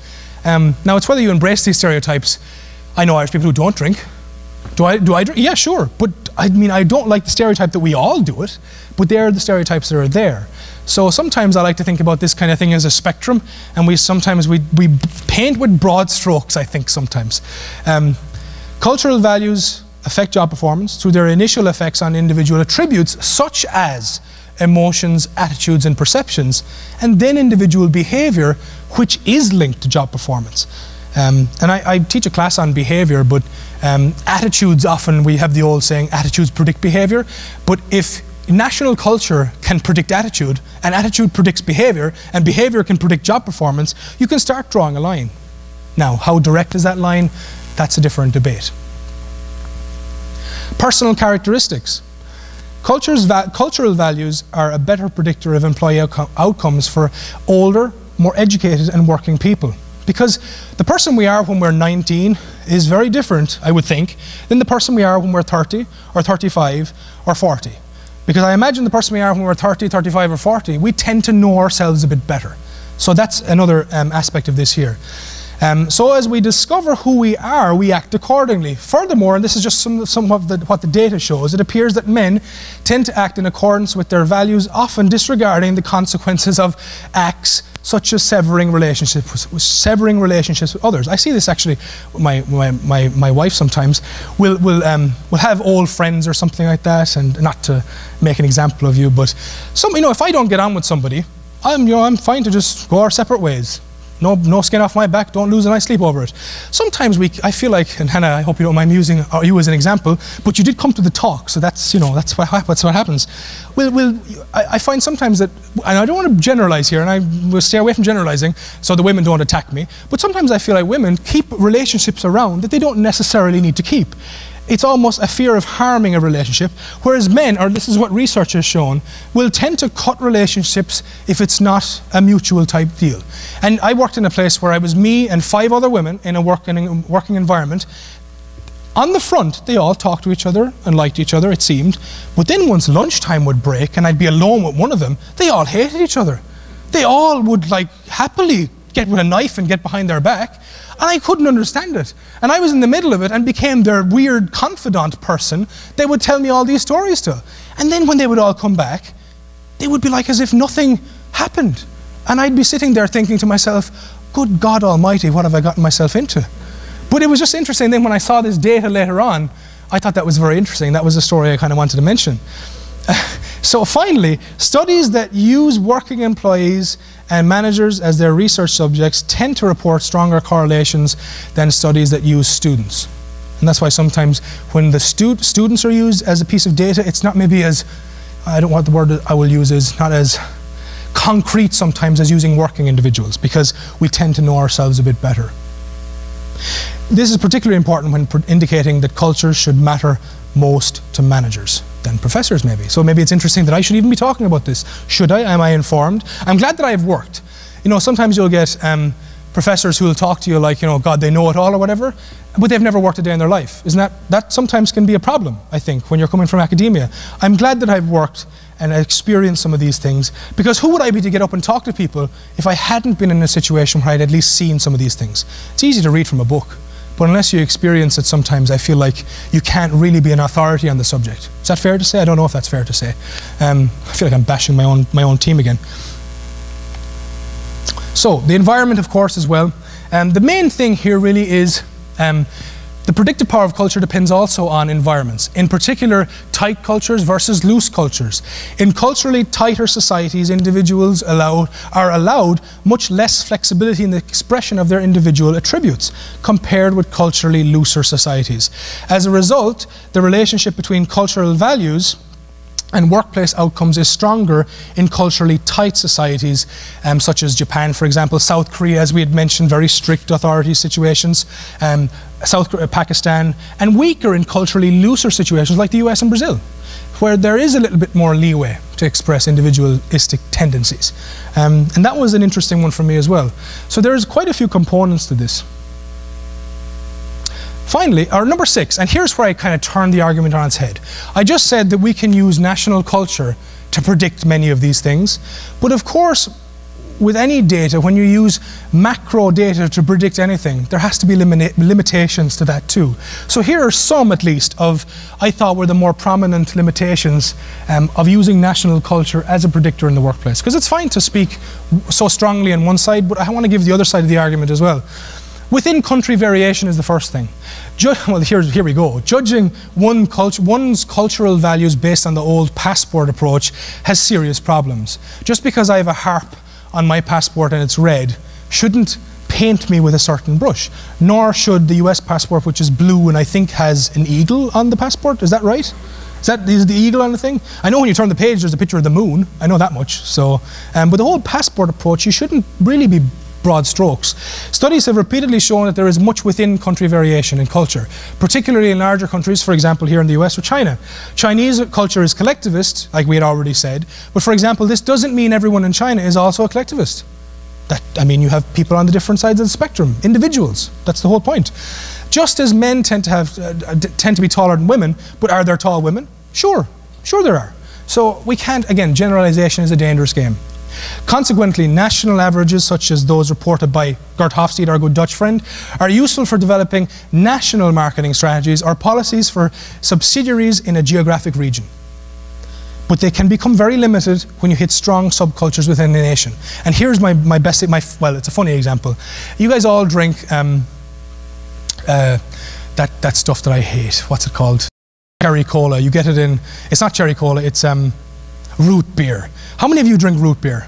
Um, now, it's whether you embrace these stereotypes. I know Irish people who don't drink. Do I, do I drink? Yeah, sure. But I mean, I don't like the stereotype that we all do it, but they're the stereotypes that are there. So sometimes I like to think about this kind of thing as a spectrum, and we sometimes we, we paint with broad strokes, I think, sometimes. Um, cultural values affect job performance through their initial effects on individual attributes such as emotions, attitudes, and perceptions, and then individual behavior, which is linked to job performance. Um, and I, I, teach a class on behavior, but um, attitudes often, we have the old saying, attitudes predict behavior. But if national culture can predict attitude, and attitude predicts behavior, and behavior can predict job performance, you can start drawing a line. Now, how direct is that line? That's a different debate. Personal characteristics. Va cultural values are a better predictor of employee outcomes for older, more educated and working people because the person we are when we're 19 is very different, I would think, than the person we are when we're 30 or 35 or 40. Because I imagine the person we are when we're 30, 35, or 40, we tend to know ourselves a bit better. So that's another um, aspect of this here. Um, so as we discover who we are, we act accordingly. Furthermore, and this is just some, some of the, what the data shows, it appears that men tend to act in accordance with their values, often disregarding the consequences of acts such as severing relationships, severing relationships with others. I see this actually. My my, my, my wife sometimes will will um, will have old friends or something like that, and not to make an example of you, but some you know if I don't get on with somebody, I'm you know I'm fine to just go our separate ways no, no skin off my back, don't lose a night sleep over it. Sometimes we, I feel like, and Hannah, I hope you don't mind me using uh, you as an example, but you did come to the talk, so that's, you know, that's what, that's what happens. We'll, we'll, I, I find sometimes that, and I don't want to generalize here, and I will stay away from generalizing so the women don't attack me, but sometimes I feel like women keep relationships around that they don't necessarily need to keep it's almost a fear of harming a relationship, whereas men, or this is what research has shown, will tend to cut relationships if it's not a mutual type deal. And I worked in a place where I was me and five other women in a working, working environment. On the front, they all talked to each other and liked each other, it seemed. But then once lunchtime would break and I'd be alone with one of them, they all hated each other. They all would like happily get with a knife and get behind their back. And I couldn't understand it. And I was in the middle of it and became their weird confidant person they would tell me all these stories to. And then when they would all come back, they would be like as if nothing happened. And I'd be sitting there thinking to myself, good God Almighty, what have I gotten myself into? But it was just interesting. Then when I saw this data later on, I thought that was very interesting. That was a story I kind of wanted to mention. so finally, studies that use working employees and managers as their research subjects tend to report stronger correlations than studies that use students. And that's why sometimes when the stu students are used as a piece of data, it's not maybe as, I don't want the word I will use is, not as concrete sometimes as using working individuals because we tend to know ourselves a bit better. This is particularly important when indicating that culture should matter most to managers than professors maybe. So maybe it's interesting that I should even be talking about this. Should I? Am I informed? I'm glad that I've worked. You know, sometimes you'll get um, professors who will talk to you like, you know, God, they know it all or whatever, but they've never worked a day in their life. Isn't that, that sometimes can be a problem, I think, when you're coming from academia. I'm glad that I've worked and experienced some of these things because who would I be to get up and talk to people if I hadn't been in a situation where I'd at least seen some of these things? It's easy to read from a book. But unless you experience it sometimes, I feel like you can't really be an authority on the subject. Is that fair to say? I don't know if that's fair to say. Um, I feel like I'm bashing my own, my own team again. So, the environment, of course, as well. Um, the main thing here really is um, the predictive power of culture depends also on environments, in particular, tight cultures versus loose cultures. In culturally tighter societies, individuals are allowed much less flexibility in the expression of their individual attributes compared with culturally looser societies. As a result, the relationship between cultural values and workplace outcomes is stronger in culturally tight societies, um, such as Japan, for example, South Korea, as we had mentioned, very strict authority situations, um, South Korea, Pakistan, and weaker in culturally looser situations like the US and Brazil, where there is a little bit more leeway to express individualistic tendencies. Um, and that was an interesting one for me as well. So there's quite a few components to this. Finally, our number six, and here's where I kind of turn the argument on its head. I just said that we can use national culture to predict many of these things, but of course, with any data, when you use macro data to predict anything, there has to be limitations to that too. So here are some, at least, of I thought were the more prominent limitations um, of using national culture as a predictor in the workplace. Because it's fine to speak so strongly on one side, but I want to give the other side of the argument as well. Within country variation is the first thing. Ju well, here, here we go. Judging one cult one's cultural values based on the old passport approach has serious problems. Just because I have a harp on my passport and it's red shouldn't paint me with a certain brush. Nor should the US passport, which is blue and I think has an eagle on the passport. Is that right? Is that is the eagle on the thing? I know when you turn the page, there's a picture of the moon. I know that much. So, um, but the whole passport approach, you shouldn't really be broad strokes. Studies have repeatedly shown that there is much within country variation in culture, particularly in larger countries, for example, here in the US or China. Chinese culture is collectivist, like we had already said, but for example, this doesn't mean everyone in China is also a collectivist. That, I mean, you have people on the different sides of the spectrum, individuals. That's the whole point. Just as men tend to, have, uh, tend to be taller than women, but are there tall women? Sure, sure there are. So we can't, again, generalization is a dangerous game. Consequently, national averages such as those reported by Geert Hofstede, our good Dutch friend, are useful for developing national marketing strategies or policies for subsidiaries in a geographic region. But they can become very limited when you hit strong subcultures within the nation. And here's my, my best, my, well, it's a funny example. You guys all drink um, uh, that, that stuff that I hate. What's it called? Cherry cola. You get it in, it's not cherry cola, it's um, root beer. How many of you drink root beer?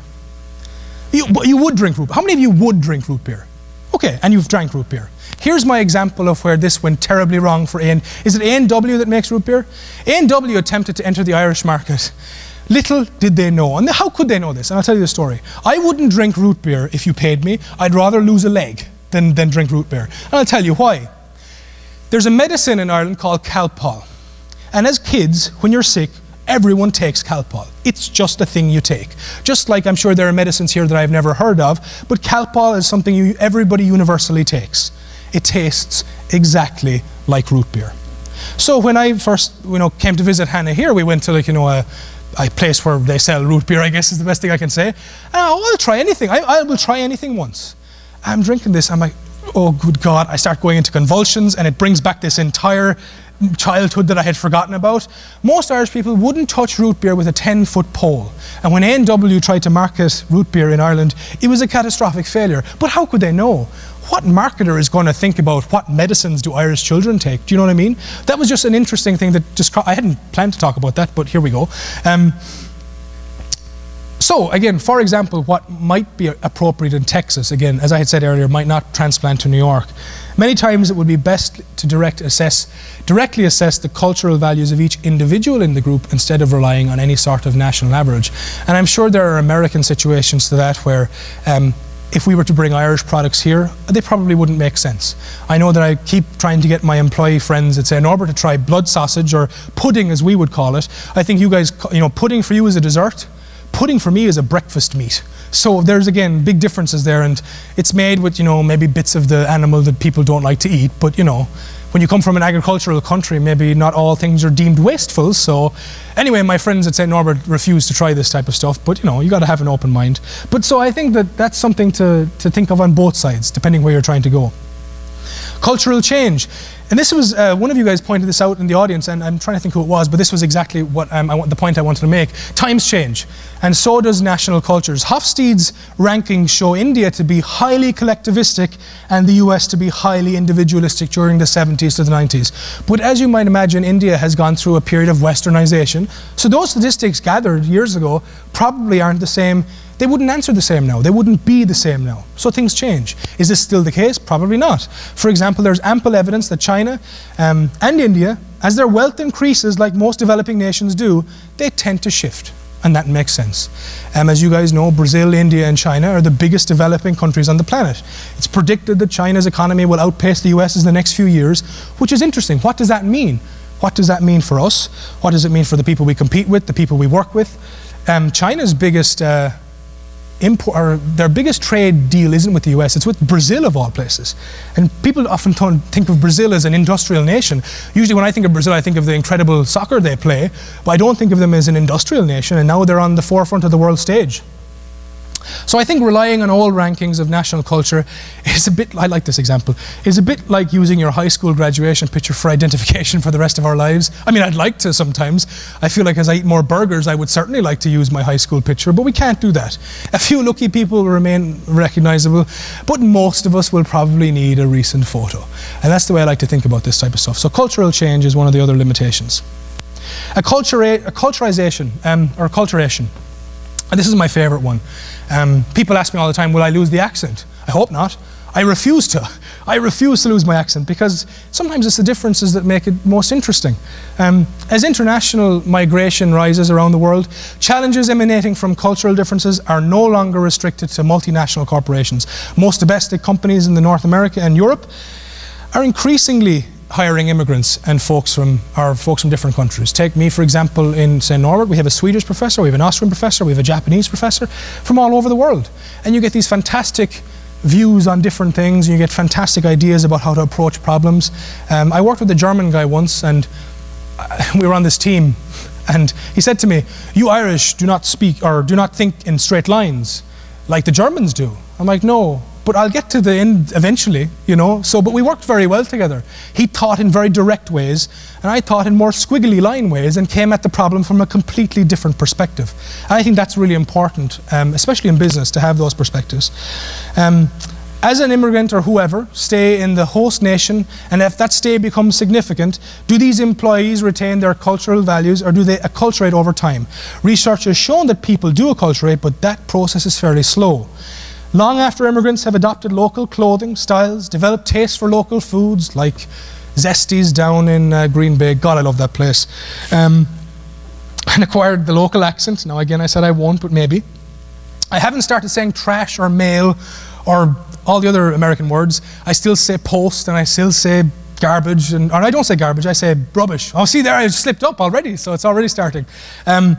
You, you would drink root beer. How many of you would drink root beer? Okay, and you've drank root beer. Here's my example of where this went terribly wrong for AN. Is it A&W that makes root beer? A&W attempted to enter the Irish market. Little did they know. And how could they know this? And I'll tell you the story. I wouldn't drink root beer if you paid me. I'd rather lose a leg than, than drink root beer. And I'll tell you why. There's a medicine in Ireland called Calpol. And as kids, when you're sick, everyone takes Calpol. It's just a thing you take. Just like I'm sure there are medicines here that I've never heard of, but Calpol is something you, everybody universally takes. It tastes exactly like root beer. So when I first, you know, came to visit Hannah here, we went to like, you know, a, a place where they sell root beer, I guess is the best thing I can say. And oh, I'll try anything. I, I will try anything once. I'm drinking this. I'm like, oh, good God. I start going into convulsions, and it brings back this entire childhood that I had forgotten about. Most Irish people wouldn't touch root beer with a 10 foot pole. And when A&W tried to market root beer in Ireland, it was a catastrophic failure. But how could they know? What marketer is going to think about what medicines do Irish children take? Do you know what I mean? That was just an interesting thing that just, I hadn't planned to talk about that, but here we go. Um, so again, for example, what might be appropriate in Texas, again, as I had said earlier, might not transplant to New York. Many times it would be best to direct assess, directly assess the cultural values of each individual in the group instead of relying on any sort of national average. And I'm sure there are American situations to that where um, if we were to bring Irish products here, they probably wouldn't make sense. I know that I keep trying to get my employee friends at St. Norbert, to try blood sausage or pudding as we would call it. I think you guys, you know, pudding for you is a dessert pudding for me is a breakfast meat. So there's again big differences there, and it's made with you know maybe bits of the animal that people don't like to eat. But you know, when you come from an agricultural country, maybe not all things are deemed wasteful. So anyway, my friends at St. Norbert refuse to try this type of stuff. But you know, you got to have an open mind. But so I think that that's something to to think of on both sides, depending where you're trying to go. Cultural change. And this was, uh, one of you guys pointed this out in the audience, and I'm trying to think who it was, but this was exactly what um, I the point I wanted to make. Times change, and so does national cultures. Hofstede's rankings show India to be highly collectivistic and the US to be highly individualistic during the 70s to the 90s. But as you might imagine, India has gone through a period of westernization. So those statistics gathered years ago probably aren't the same they wouldn't answer the same now. They wouldn't be the same now. So things change. Is this still the case? Probably not. For example, there's ample evidence that China um, and India, as their wealth increases, like most developing nations do, they tend to shift. And that makes sense. Um, as you guys know, Brazil, India, and China are the biggest developing countries on the planet. It's predicted that China's economy will outpace the US in the next few years, which is interesting. What does that mean? What does that mean for us? What does it mean for the people we compete with, the people we work with? Um, China's biggest uh, import, or their biggest trade deal isn't with the US, it's with Brazil of all places. And people often think of Brazil as an industrial nation. Usually when I think of Brazil, I think of the incredible soccer they play, but I don't think of them as an industrial nation, and now they're on the forefront of the world stage. So I think relying on old rankings of national culture is a bit, I like this example, is a bit like using your high school graduation picture for identification for the rest of our lives. I mean, I'd like to sometimes. I feel like as I eat more burgers, I would certainly like to use my high school picture, but we can't do that. A few lucky people will remain recognizable, but most of us will probably need a recent photo. And that's the way I like to think about this type of stuff. So cultural change is one of the other limitations. A, cultura a culturization, um, or acculturation. And this is my favorite one. Um, people ask me all the time, will I lose the accent? I hope not. I refuse to. I refuse to lose my accent because sometimes it's the differences that make it most interesting. Um, as international migration rises around the world, challenges emanating from cultural differences are no longer restricted to multinational corporations. Most domestic companies in the North America and Europe are increasingly hiring immigrants and folks from or folks from different countries. Take me, for example, in St. Norbert, we have a Swedish professor, we have an Austrian professor, we have a Japanese professor from all over the world. And you get these fantastic views on different things, you get fantastic ideas about how to approach problems. Um, I worked with a German guy once, and uh, we were on this team, and he said to me, You Irish do not speak or do not think in straight lines like the Germans do. I'm like, No, but I'll get to the end eventually, you know. So, but we worked very well together. He taught in very direct ways, and I taught in more squiggly line ways, and came at the problem from a completely different perspective. And I think that's really important, um, especially in business, to have those perspectives. Um, as an immigrant or whoever, stay in the host nation, and if that stay becomes significant, do these employees retain their cultural values or do they acculturate over time? Research has shown that people do acculturate, but that process is fairly slow. Long after immigrants have adopted local clothing styles, developed tastes for local foods like Zesty's down in uh, Green Bay, God, I love that place, um, and acquired the local accent. Now, again, I said I won't, but maybe. I haven't started saying trash or mail or all the other American words. I still say post and I still say garbage, and, or I don't say garbage, I say rubbish. Oh, see there, I slipped up already, so it's already starting. Um,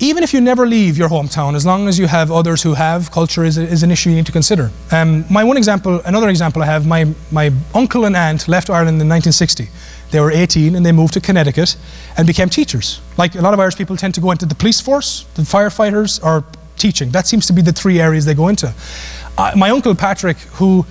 even if you never leave your hometown, as long as you have others who have, culture is, is an issue you need to consider. Um, my one example, another example I have, my, my uncle and aunt left Ireland in 1960. They were 18 and they moved to Connecticut and became teachers. Like a lot of Irish people tend to go into the police force, the firefighters, or teaching. That seems to be the three areas they go into. Uh, my uncle Patrick, who,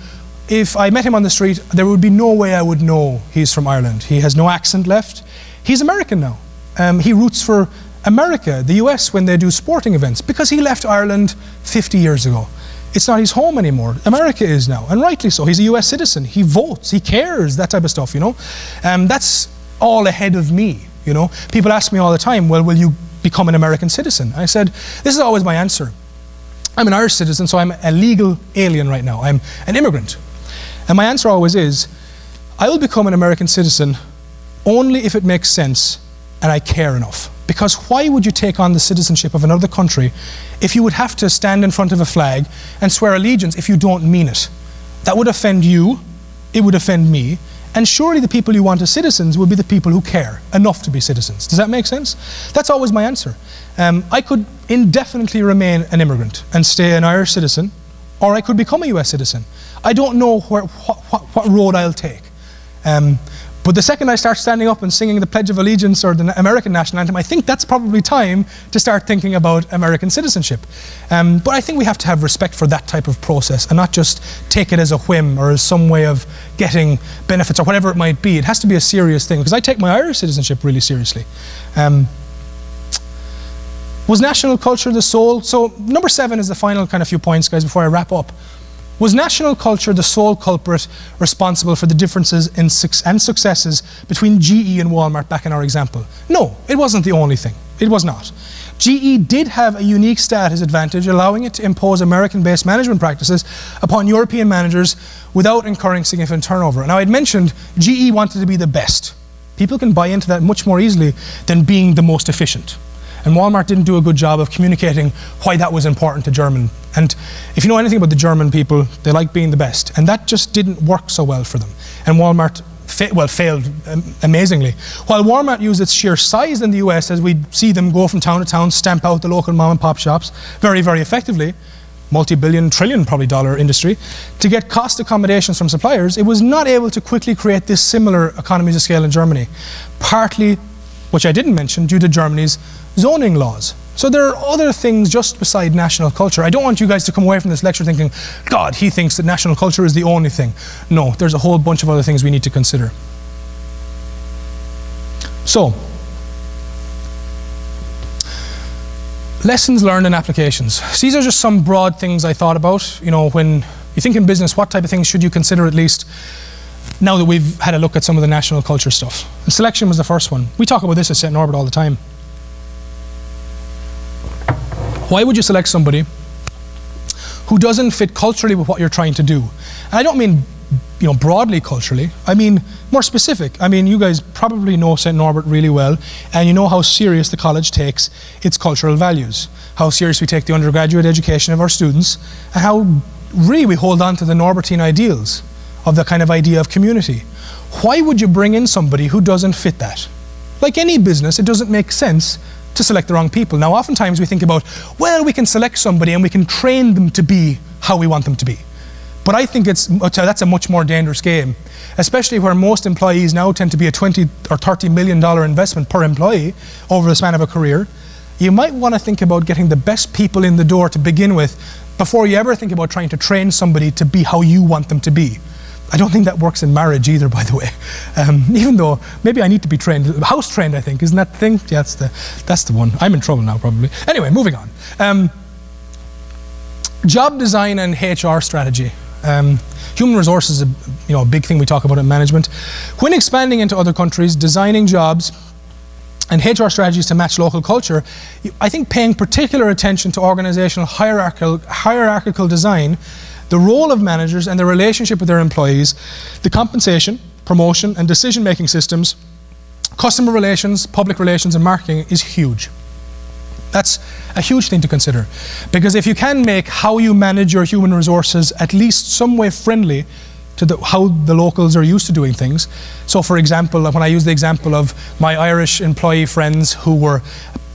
if I met him on the street, there would be no way I would know he's from Ireland. He has no accent left. He's American now. Um, he roots for America, the US, when they do sporting events, because he left Ireland 50 years ago. It's not his home anymore. America is now, and rightly so. He's a US citizen. He votes, he cares, that type of stuff, you know. Um, that's all ahead of me, you know. People ask me all the time, well, will you become an American citizen? I said, this is always my answer. I'm an Irish citizen, so I'm a legal alien right now. I'm an immigrant. And my answer always is, I will become an American citizen only if it makes sense and I care enough. Because why would you take on the citizenship of another country if you would have to stand in front of a flag and swear allegiance if you don't mean it? That would offend you, it would offend me, and surely the people you want as citizens would be the people who care enough to be citizens. Does that make sense? That's always my answer. Um, I could indefinitely remain an immigrant and stay an Irish citizen, or I could become a US citizen. I don't know where, what, what, what road I'll take. Um, but the second I start standing up and singing the Pledge of Allegiance or the American national anthem, I think that's probably time to start thinking about American citizenship. Um, but I think we have to have respect for that type of process and not just take it as a whim or as some way of getting benefits or whatever it might be. It has to be a serious thing because I take my Irish citizenship really seriously. Um, was national culture the soul? So, number seven is the final kind of few points, guys, before I wrap up. Was national culture the sole culprit responsible for the differences in su- and successes between GE and Walmart back in our example? No, it wasn't the only thing. It was not. GE did have a unique status advantage, allowing it to impose American based management practices upon European managers without incurring significant turnover. Now, I'd mentioned GE wanted to be the best. People can buy into that much more easily than being the most efficient. And Walmart didn't do a good job of communicating why that was important to German. And if you know anything about the German people, they like being the best. And that just didn't work so well for them. And Walmart fa- well, failed um, amazingly. While Walmart used its sheer size in the US, as we see them go from town to town, stamp out the local mom and pop shops very, very effectively, multi billion, trillion probably dollar industry, to get cost accommodations from suppliers, it was not able to quickly create this similar economies of scale in Germany. Partly, which I didn't mention, due to Germany's zoning laws. So there are other things just beside national culture. I don't want you guys to come away from this lecture thinking, God, he thinks that national culture is the only thing. No, there's a whole bunch of other things we need to consider. So, lessons learned and applications. These are just some broad things I thought about. You know, when you think in business, what type of things should you consider at least now that we've had a look at some of the national culture stuff? And selection was the first one. We talk about this at St. Norbert all the time. Why would you select somebody who doesn't fit culturally with what you're trying to do? And I don't mean you know broadly culturally. I mean more specific. I mean you guys probably know St Norbert really well, and you know how serious the college takes its cultural values, how serious we take the undergraduate education of our students, and how really we hold on to the Norbertine ideals of the kind of idea of community. Why would you bring in somebody who doesn't fit that? Like any business, it doesn't make sense to select the wrong people. Now, oftentimes we think about, well, we can select somebody and we can train them to be how we want them to be. But I think it's, uh, that's a much more dangerous game, especially where most employees now tend to be a 20 or 30 million dollar investment per employee over the span of a career. You might want to think about getting the best people in the door to begin with before you ever think about trying to train somebody to be how you want them to be. I don't think that works in marriage either, by the way. Um, even though maybe I need to be trained, house trained, I think, isn't that the thing? Yeah, that's the, that's the one. I'm in trouble now, probably. Anyway, moving on. Um, job design and HR strategy. Um, human resources is a, you know, a big thing we talk about in management. When expanding into other countries, designing jobs and HR strategies to match local culture, I think paying particular attention to organizational hierarchical, hierarchical design the role of managers and their relationship with their employees, the compensation, promotion, and decision making systems, customer relations, public relations, and marketing is huge. That's a huge thing to consider. Because if you can make how you manage your human resources at least some way friendly to the, how the locals are used to doing things. So, for example, when I use the example of my Irish employee friends who were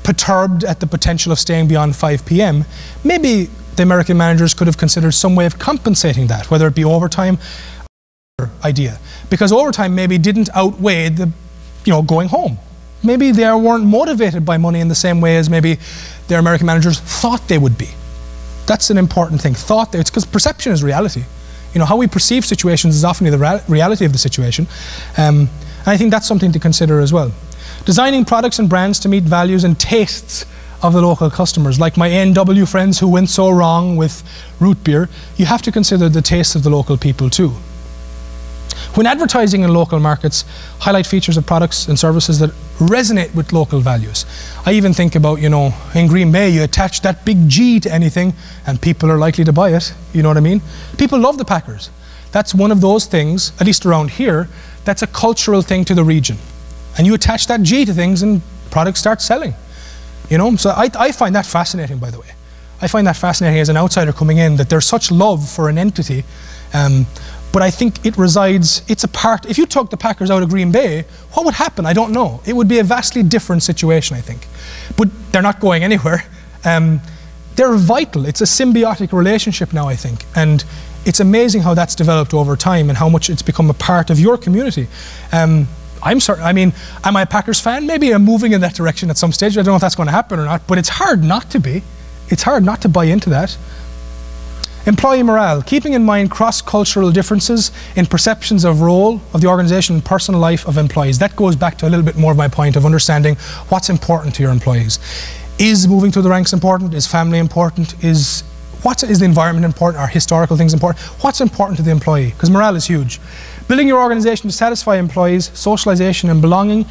perturbed at the potential of staying beyond 5 p.m., maybe the American managers could have considered some way of compensating that, whether it be overtime or idea. Because overtime maybe didn't outweigh the, you know, going home. Maybe they weren't motivated by money in the same way as maybe their American managers thought they would be. That's an important thing. Thought it's because perception is reality. You know, how we perceive situations is often the reality of the situation. Um, and I think that's something to consider as well. Designing products and brands to meet values and tastes of the local customers. Like my A&W friends who went so wrong with root beer, you have to consider the taste of the local people too. When advertising in local markets, highlight features of products and services that resonate with local values. I even think about, you know, in Green Bay, you attach that big G to anything and people are likely to buy it. You know what I mean? People love the Packers. That's one of those things, at least around here, that's a cultural thing to the region. And you attach that G to things and products start selling. You know, so I, I find that fascinating, by the way. I find that fascinating as an outsider coming in that there's such love for an entity. Um, but I think it resides, it's a part, if you took the Packers out of Green Bay, what would happen? I don't know. It would be a vastly different situation, I think. But they're not going anywhere. Um, they're vital. It's a symbiotic relationship now, I think. And it's amazing how that's developed over time and how much it's become a part of your community. Um, I'm certain, I mean, am I a Packers fan? Maybe I'm moving in that direction at some stage. I don't know if that's going to happen or not, but it's hard not to be. It's hard not to buy into that. Employee morale, keeping in mind cross cultural differences in perceptions of role of the organization and personal life of employees. That goes back to a little bit more of my point of understanding what's important to your employees. Is moving through the ranks important? Is family important? Is what is the environment important? Are historical things important? What's important to the employee? Because morale is huge. Building your organization to satisfy employees, socialization and belonging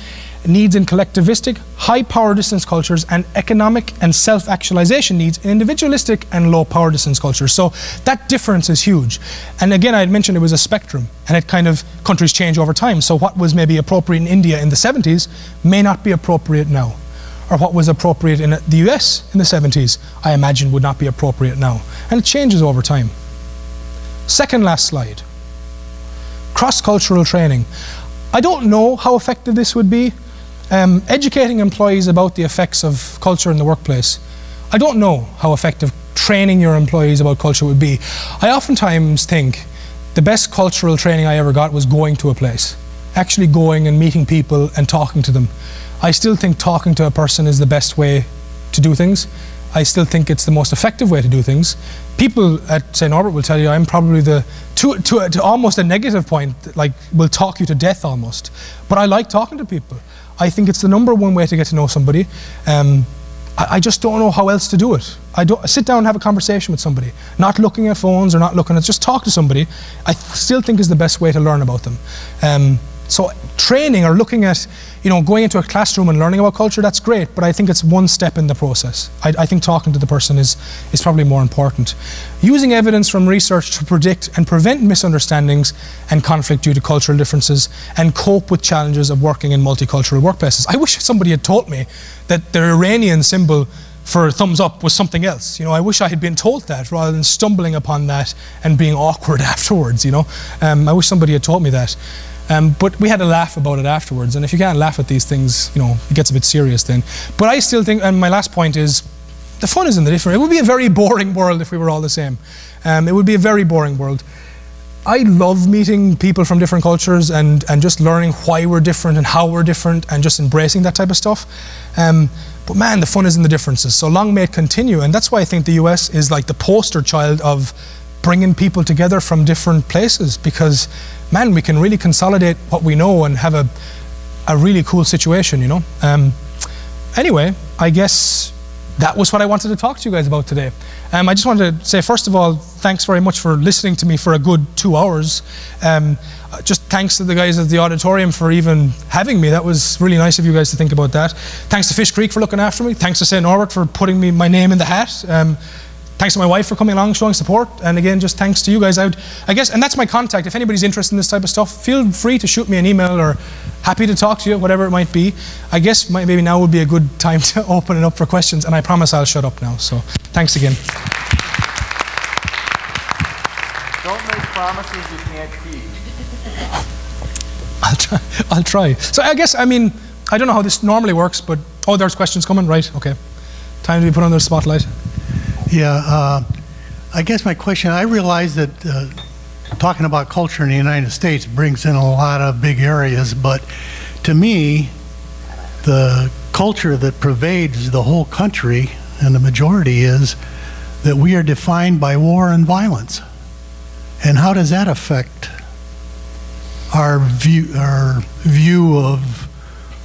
needs in collectivistic, high power distance cultures, and economic and self actualization needs in individualistic and low power distance cultures. So that difference is huge. And again, I had mentioned it was a spectrum, and it kind of countries change over time. So what was maybe appropriate in India in the 70s may not be appropriate now. Or what was appropriate in the US in the 70s, I imagine would not be appropriate now. And it changes over time. Second last slide cross-cultural training. I don't know how effective this would be. Um, educating employees about the effects of culture in the workplace. I don't know how effective training your employees about culture would be. I oftentimes think the best cultural training I ever got was going to a place, actually going and meeting people and talking to them. I still think talking to a person is the best way to do things. I still think it's the most effective way to do things. People at St. Norbert will tell you I'm probably the, to, to, to almost a negative point, like will talk you to death almost. But I like talking to people. I think it's the number one way to get to know somebody. Um, I, I, just don't know how else to do it. I don't sit down and have a conversation with somebody, not looking at phones or not looking at just talk to somebody. I still think is the best way to learn about them. Um, so training or looking at, you know, going into a classroom and learning about culture, that's great, but I think it's one step in the process. I, I, think talking to the person is, is probably more important. Using evidence from research to predict and prevent misunderstandings and conflict due to cultural differences and cope with challenges of working in multicultural workplaces. I wish somebody had taught me that the Iranian symbol for thumbs up was something else. You know, I wish I had been told that rather than stumbling upon that and being awkward afterwards, you know. Um, I wish somebody had taught me that. Um, but we had a laugh about it afterwards. And if you can't laugh at these things, you know, it gets a bit serious then. But I still think, and my last point is, the fun is in the different. It would be a very boring world if we were all the same. Um, it would be a very boring world. I love meeting people from different cultures and, and just learning why we're different and how we're different and just embracing that type of stuff. Um, but man, the fun is in the differences. So long may it continue. And that's why I think the US is like the poster child of bringing people together from different places because, man, we can really consolidate what we know and have a, a really cool situation, you know? Um, anyway, I guess that was what I wanted to talk to you guys about today. Um, I just wanted to say, first of all, thanks very much for listening to me for a good two hours. Um, just thanks to the guys at the auditorium for even having me. That was really nice of you guys to think about that. Thanks to Fish Creek for looking after me. Thanks to St. Norbert for putting me my name in the hat. Um, thanks to my wife for coming along, showing support, and again, just thanks to you guys. out. I guess, and that's my contact. If anybody's interested in this type of stuff, feel free to shoot me an email or happy to talk to you, whatever it might be. I guess maybe now would be a good time to open it up for questions, and I promise I'll shut up now. So, thanks again. Don't make promises you can't keep. I'll try. I'll try. So I guess I mean I don't know how this normally works, but oh, there's questions coming. Right? Okay. Time to be put under the spotlight. Yeah, uh, I guess my question, I realize that uh, talking about culture in the United States brings in a lot of big areas, but to me, the culture that pervades the whole country and the majority is that we are defined by war and violence. And how does that affect our view, our view of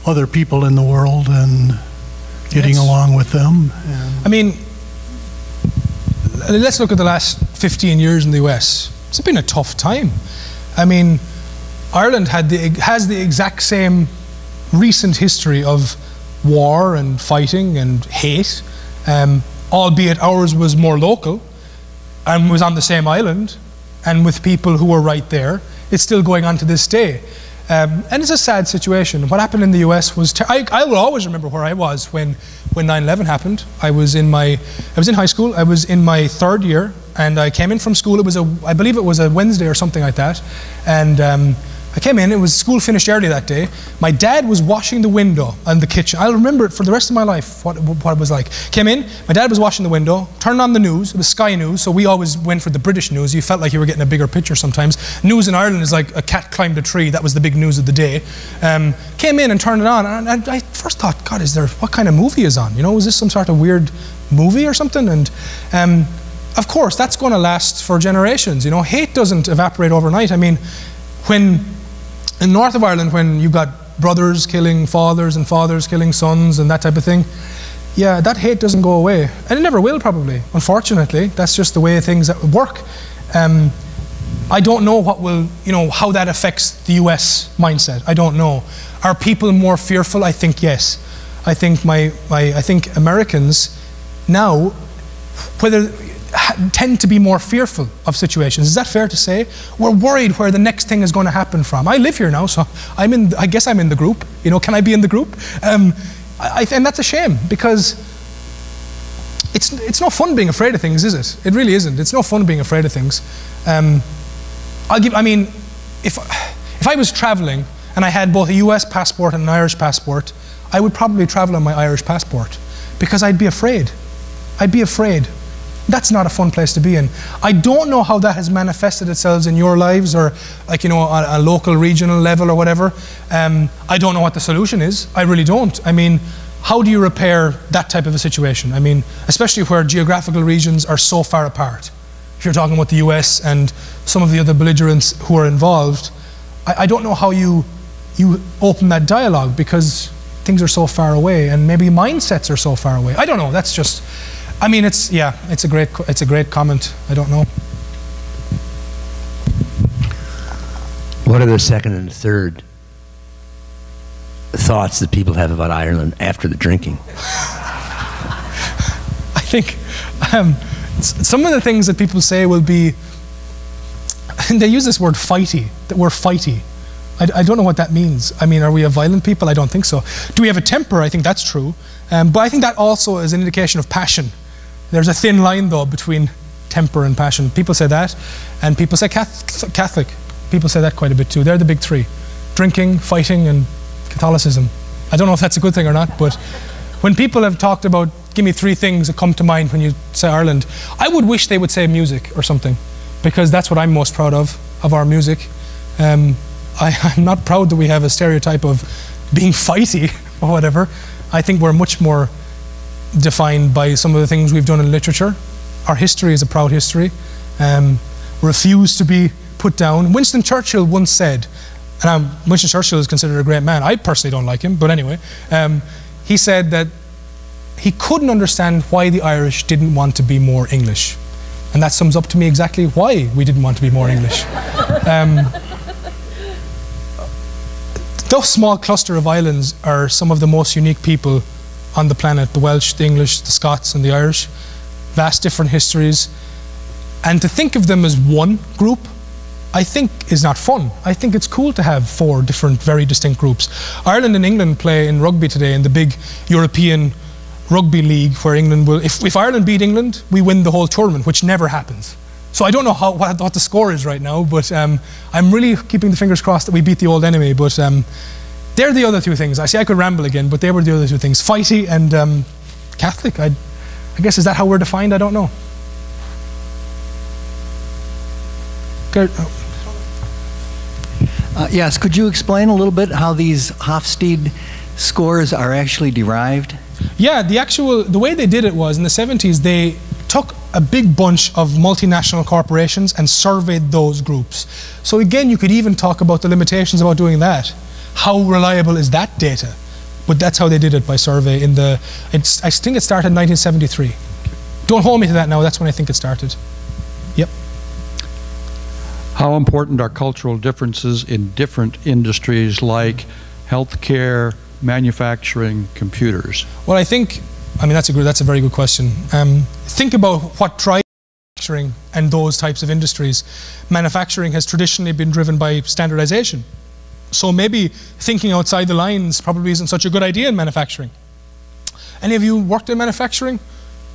other people in the world and getting along with them? And I mean, let's look at the last 15 years in the US. It's been a tough time. I mean, Ireland had the, has the exact same recent history of war and fighting and hate, um, albeit ours was more local and was on the same island and with people who were right there. It's still going on to this day. Um, and it's a sad situation. What happened in the US was, I, I will always remember where I was when, when 9-11 happened. I was in my, I was in high school, I was in my third year, and I came in from school. It was a, I believe it was a Wednesday or something like that. And um, I came in, it was school finished early that day. My dad was washing the window in the kitchen. I'll remember it for the rest of my life, what, what it was like. Came in, my dad was washing the window, turned on the news, it was Sky News, so we always went for the British news. You felt like you were getting a bigger picture sometimes. News in Ireland is like a cat climbed a tree, that was the big news of the day. Um, came in and turned it on, and I, I first thought, God, is there, what kind of movie is on? You know, is this some sort of weird movie or something? And um, of course, that's going to last for generations. You know, hate doesn't evaporate overnight. I mean, when in North of Ireland, when you've got brothers killing fathers and fathers killing sons and that type of thing, yeah, that hate doesn't go away, and it never will probably. Unfortunately, that's just the way things work. Um, I don't know what will, you know, how that affects the U.S. mindset. I don't know. Are people more fearful? I think yes. I think my, my I think Americans now, whether tend to be more fearful of situations. Is that fair to say? We're worried where the next thing is going to happen from. I live here now, so I'm in. I guess I'm in the group. You know, can I be in the group? Um, I, and that's a shame because it's it's no fun being afraid of things, is it? It really isn't. It's no fun being afraid of things. Um, I'll give. I mean, if if I was traveling and I had both a U.S. passport and an Irish passport, I would probably travel on my Irish passport because I'd be afraid. I'd be afraid. That's not a fun place to be in. I don't know how that has manifested itself in your lives or, like, you know, on a local, regional level or whatever. Um, I don't know what the solution is. I really don't. I mean, how do you repair that type of a situation? I mean, especially where geographical regions are so far apart. If you're talking about the US and some of the other belligerents who are involved, I, I don't know how you, you open that dialogue because things are so far away and maybe mindsets are so far away. I don't know. That's just. I mean, it's yeah, it's a great it's a great comment. I don't know. What are the second and third thoughts that people have about Ireland after the drinking? I think um, some of the things that people say will be. And they use this word "fighty." That we're fighty. I, I don't know what that means. I mean, are we a violent people? I don't think so. Do we have a temper? I think that's true. Um, but I think that also is an indication of passion. There's a thin line, though, between temper and passion. People say that, and people say Catholic. People say that quite a bit too. They're the big three. drinking, fighting, and Catholicism. I don't know if that's a good thing or not, but when people have talked about, give me three things that come to mind when you say Ireland, I would wish they would say music or something, because that's what I'm most proud of, of our music. Um, I, I'm not proud that we have a stereotype of being fighty or whatever. I think we're much more defined by some of the things we've done in literature. Our history is a proud history. Um, refuse to be put down. Winston Churchill once said, and um, Winston Churchill is considered a great man. I personally don't like him, but anyway, um, he said that he couldn't understand why the Irish didn't want to be more English. And that sums up to me exactly why we didn't want to be more English. Um, those small cluster of islands are some of the most unique people on the planet the Welsh, the English, the Scots, and the Irish. Vast different histories. And to think of them as one group, I think is not fun. I think it's cool to have four different, very distinct groups. Ireland and England play in rugby today in the big European rugby league where England will, if, if Ireland beat England, we win the whole tournament, which never happens. So I don't know how, what, what the score is right now, but um, I'm really keeping the fingers crossed that we beat the old enemy. But um, they're the other two things. I see I could ramble again, but they were the other two things. Fighty and um, Catholic. I, I guess, is that how we're defined? I don't know. Oh. Uh, yes, could you explain a little bit how these Hofstede scores are actually derived? Yeah, the actual the way they did it was in the 70s they took a big bunch of multinational corporations and surveyed those groups. So again, you could even talk about the limitations about doing that. How reliable is that data? But that's how they did it by survey in the it's I think it started in 1973. Don't hold me to that now, that's when I think it started. Yep. How important are cultural differences in different industries like healthcare, manufacturing, computers? Well, I think, I mean, that's a, good, that's a very good question. Um, think about what drives manufacturing and those types of industries. Manufacturing has traditionally been driven by standardization. So maybe thinking outside the lines probably isn't such a good idea in manufacturing. Any of you worked in manufacturing?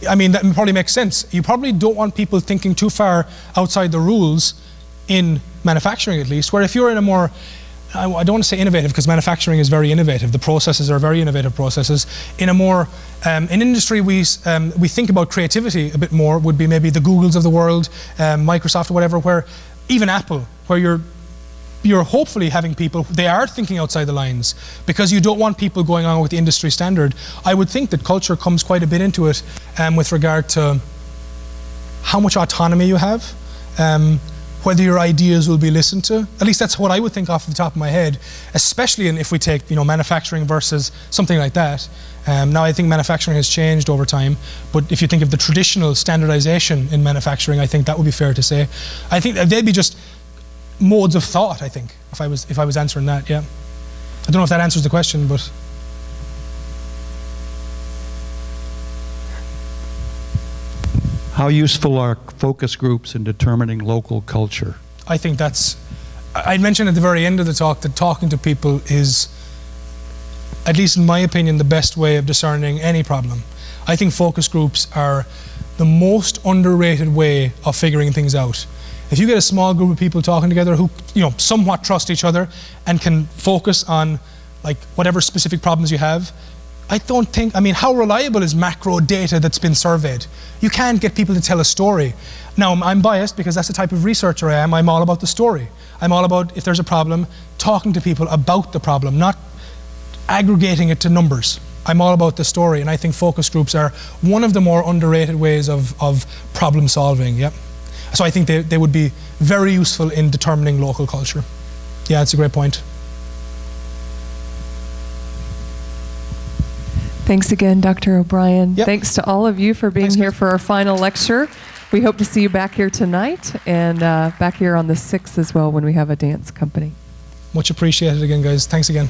I mean, that probably makes sense. You probably don't want people thinking too far outside the rules in manufacturing, at least, where if you're in a more I, don't want to say innovative because manufacturing is very innovative. The processes are very innovative processes. In a more, um, in industry, we, um, we think about creativity a bit more, would be maybe the Googles of the world, um, Microsoft or whatever, where even Apple, where you're you're hopefully having people, they are thinking outside the lines because you don't want people going on with the industry standard. I would think that culture comes quite a bit into it um, with regard to how much autonomy you have, um, whether your ideas will be listened to. At least that's what I would think off the top of my head, especially in, if we take you know manufacturing versus something like that. Um, now I think manufacturing has changed over time, but if you think of the traditional standardization in manufacturing, I think that would be fair to say. I think they'd be just modes of thought. I think if I was if I was answering that, yeah. I don't know if that answers the question, but. How useful are focus groups in determining local culture? I think that's. I mentioned at the very end of the talk that talking to people is, at least in my opinion, the best way of discerning any problem. I think focus groups are the most underrated way of figuring things out. If you get a small group of people talking together who, you know, somewhat trust each other and can focus on like whatever specific problems you have, I don't think, I mean, how reliable is macro data that's been surveyed? You can't get people to tell a story. Now, I'm biased because that's the type of researcher I am. I'm all about the story. I'm all about, if there's a problem, talking to people about the problem, not aggregating it to numbers. I'm all about the story, and I think focus groups are one of the more underrated ways of, of problem solving. Yep. So I think they, they would be very useful in determining local culture. Yeah, that's a great point. Thanks again, Dr. O'Brien. Yep. Thanks to all of you for being Thanks, here for our final lecture. We hope to see you back here tonight and uh, back here on the 6th as well when we have a dance company. Much appreciated again, guys. Thanks again.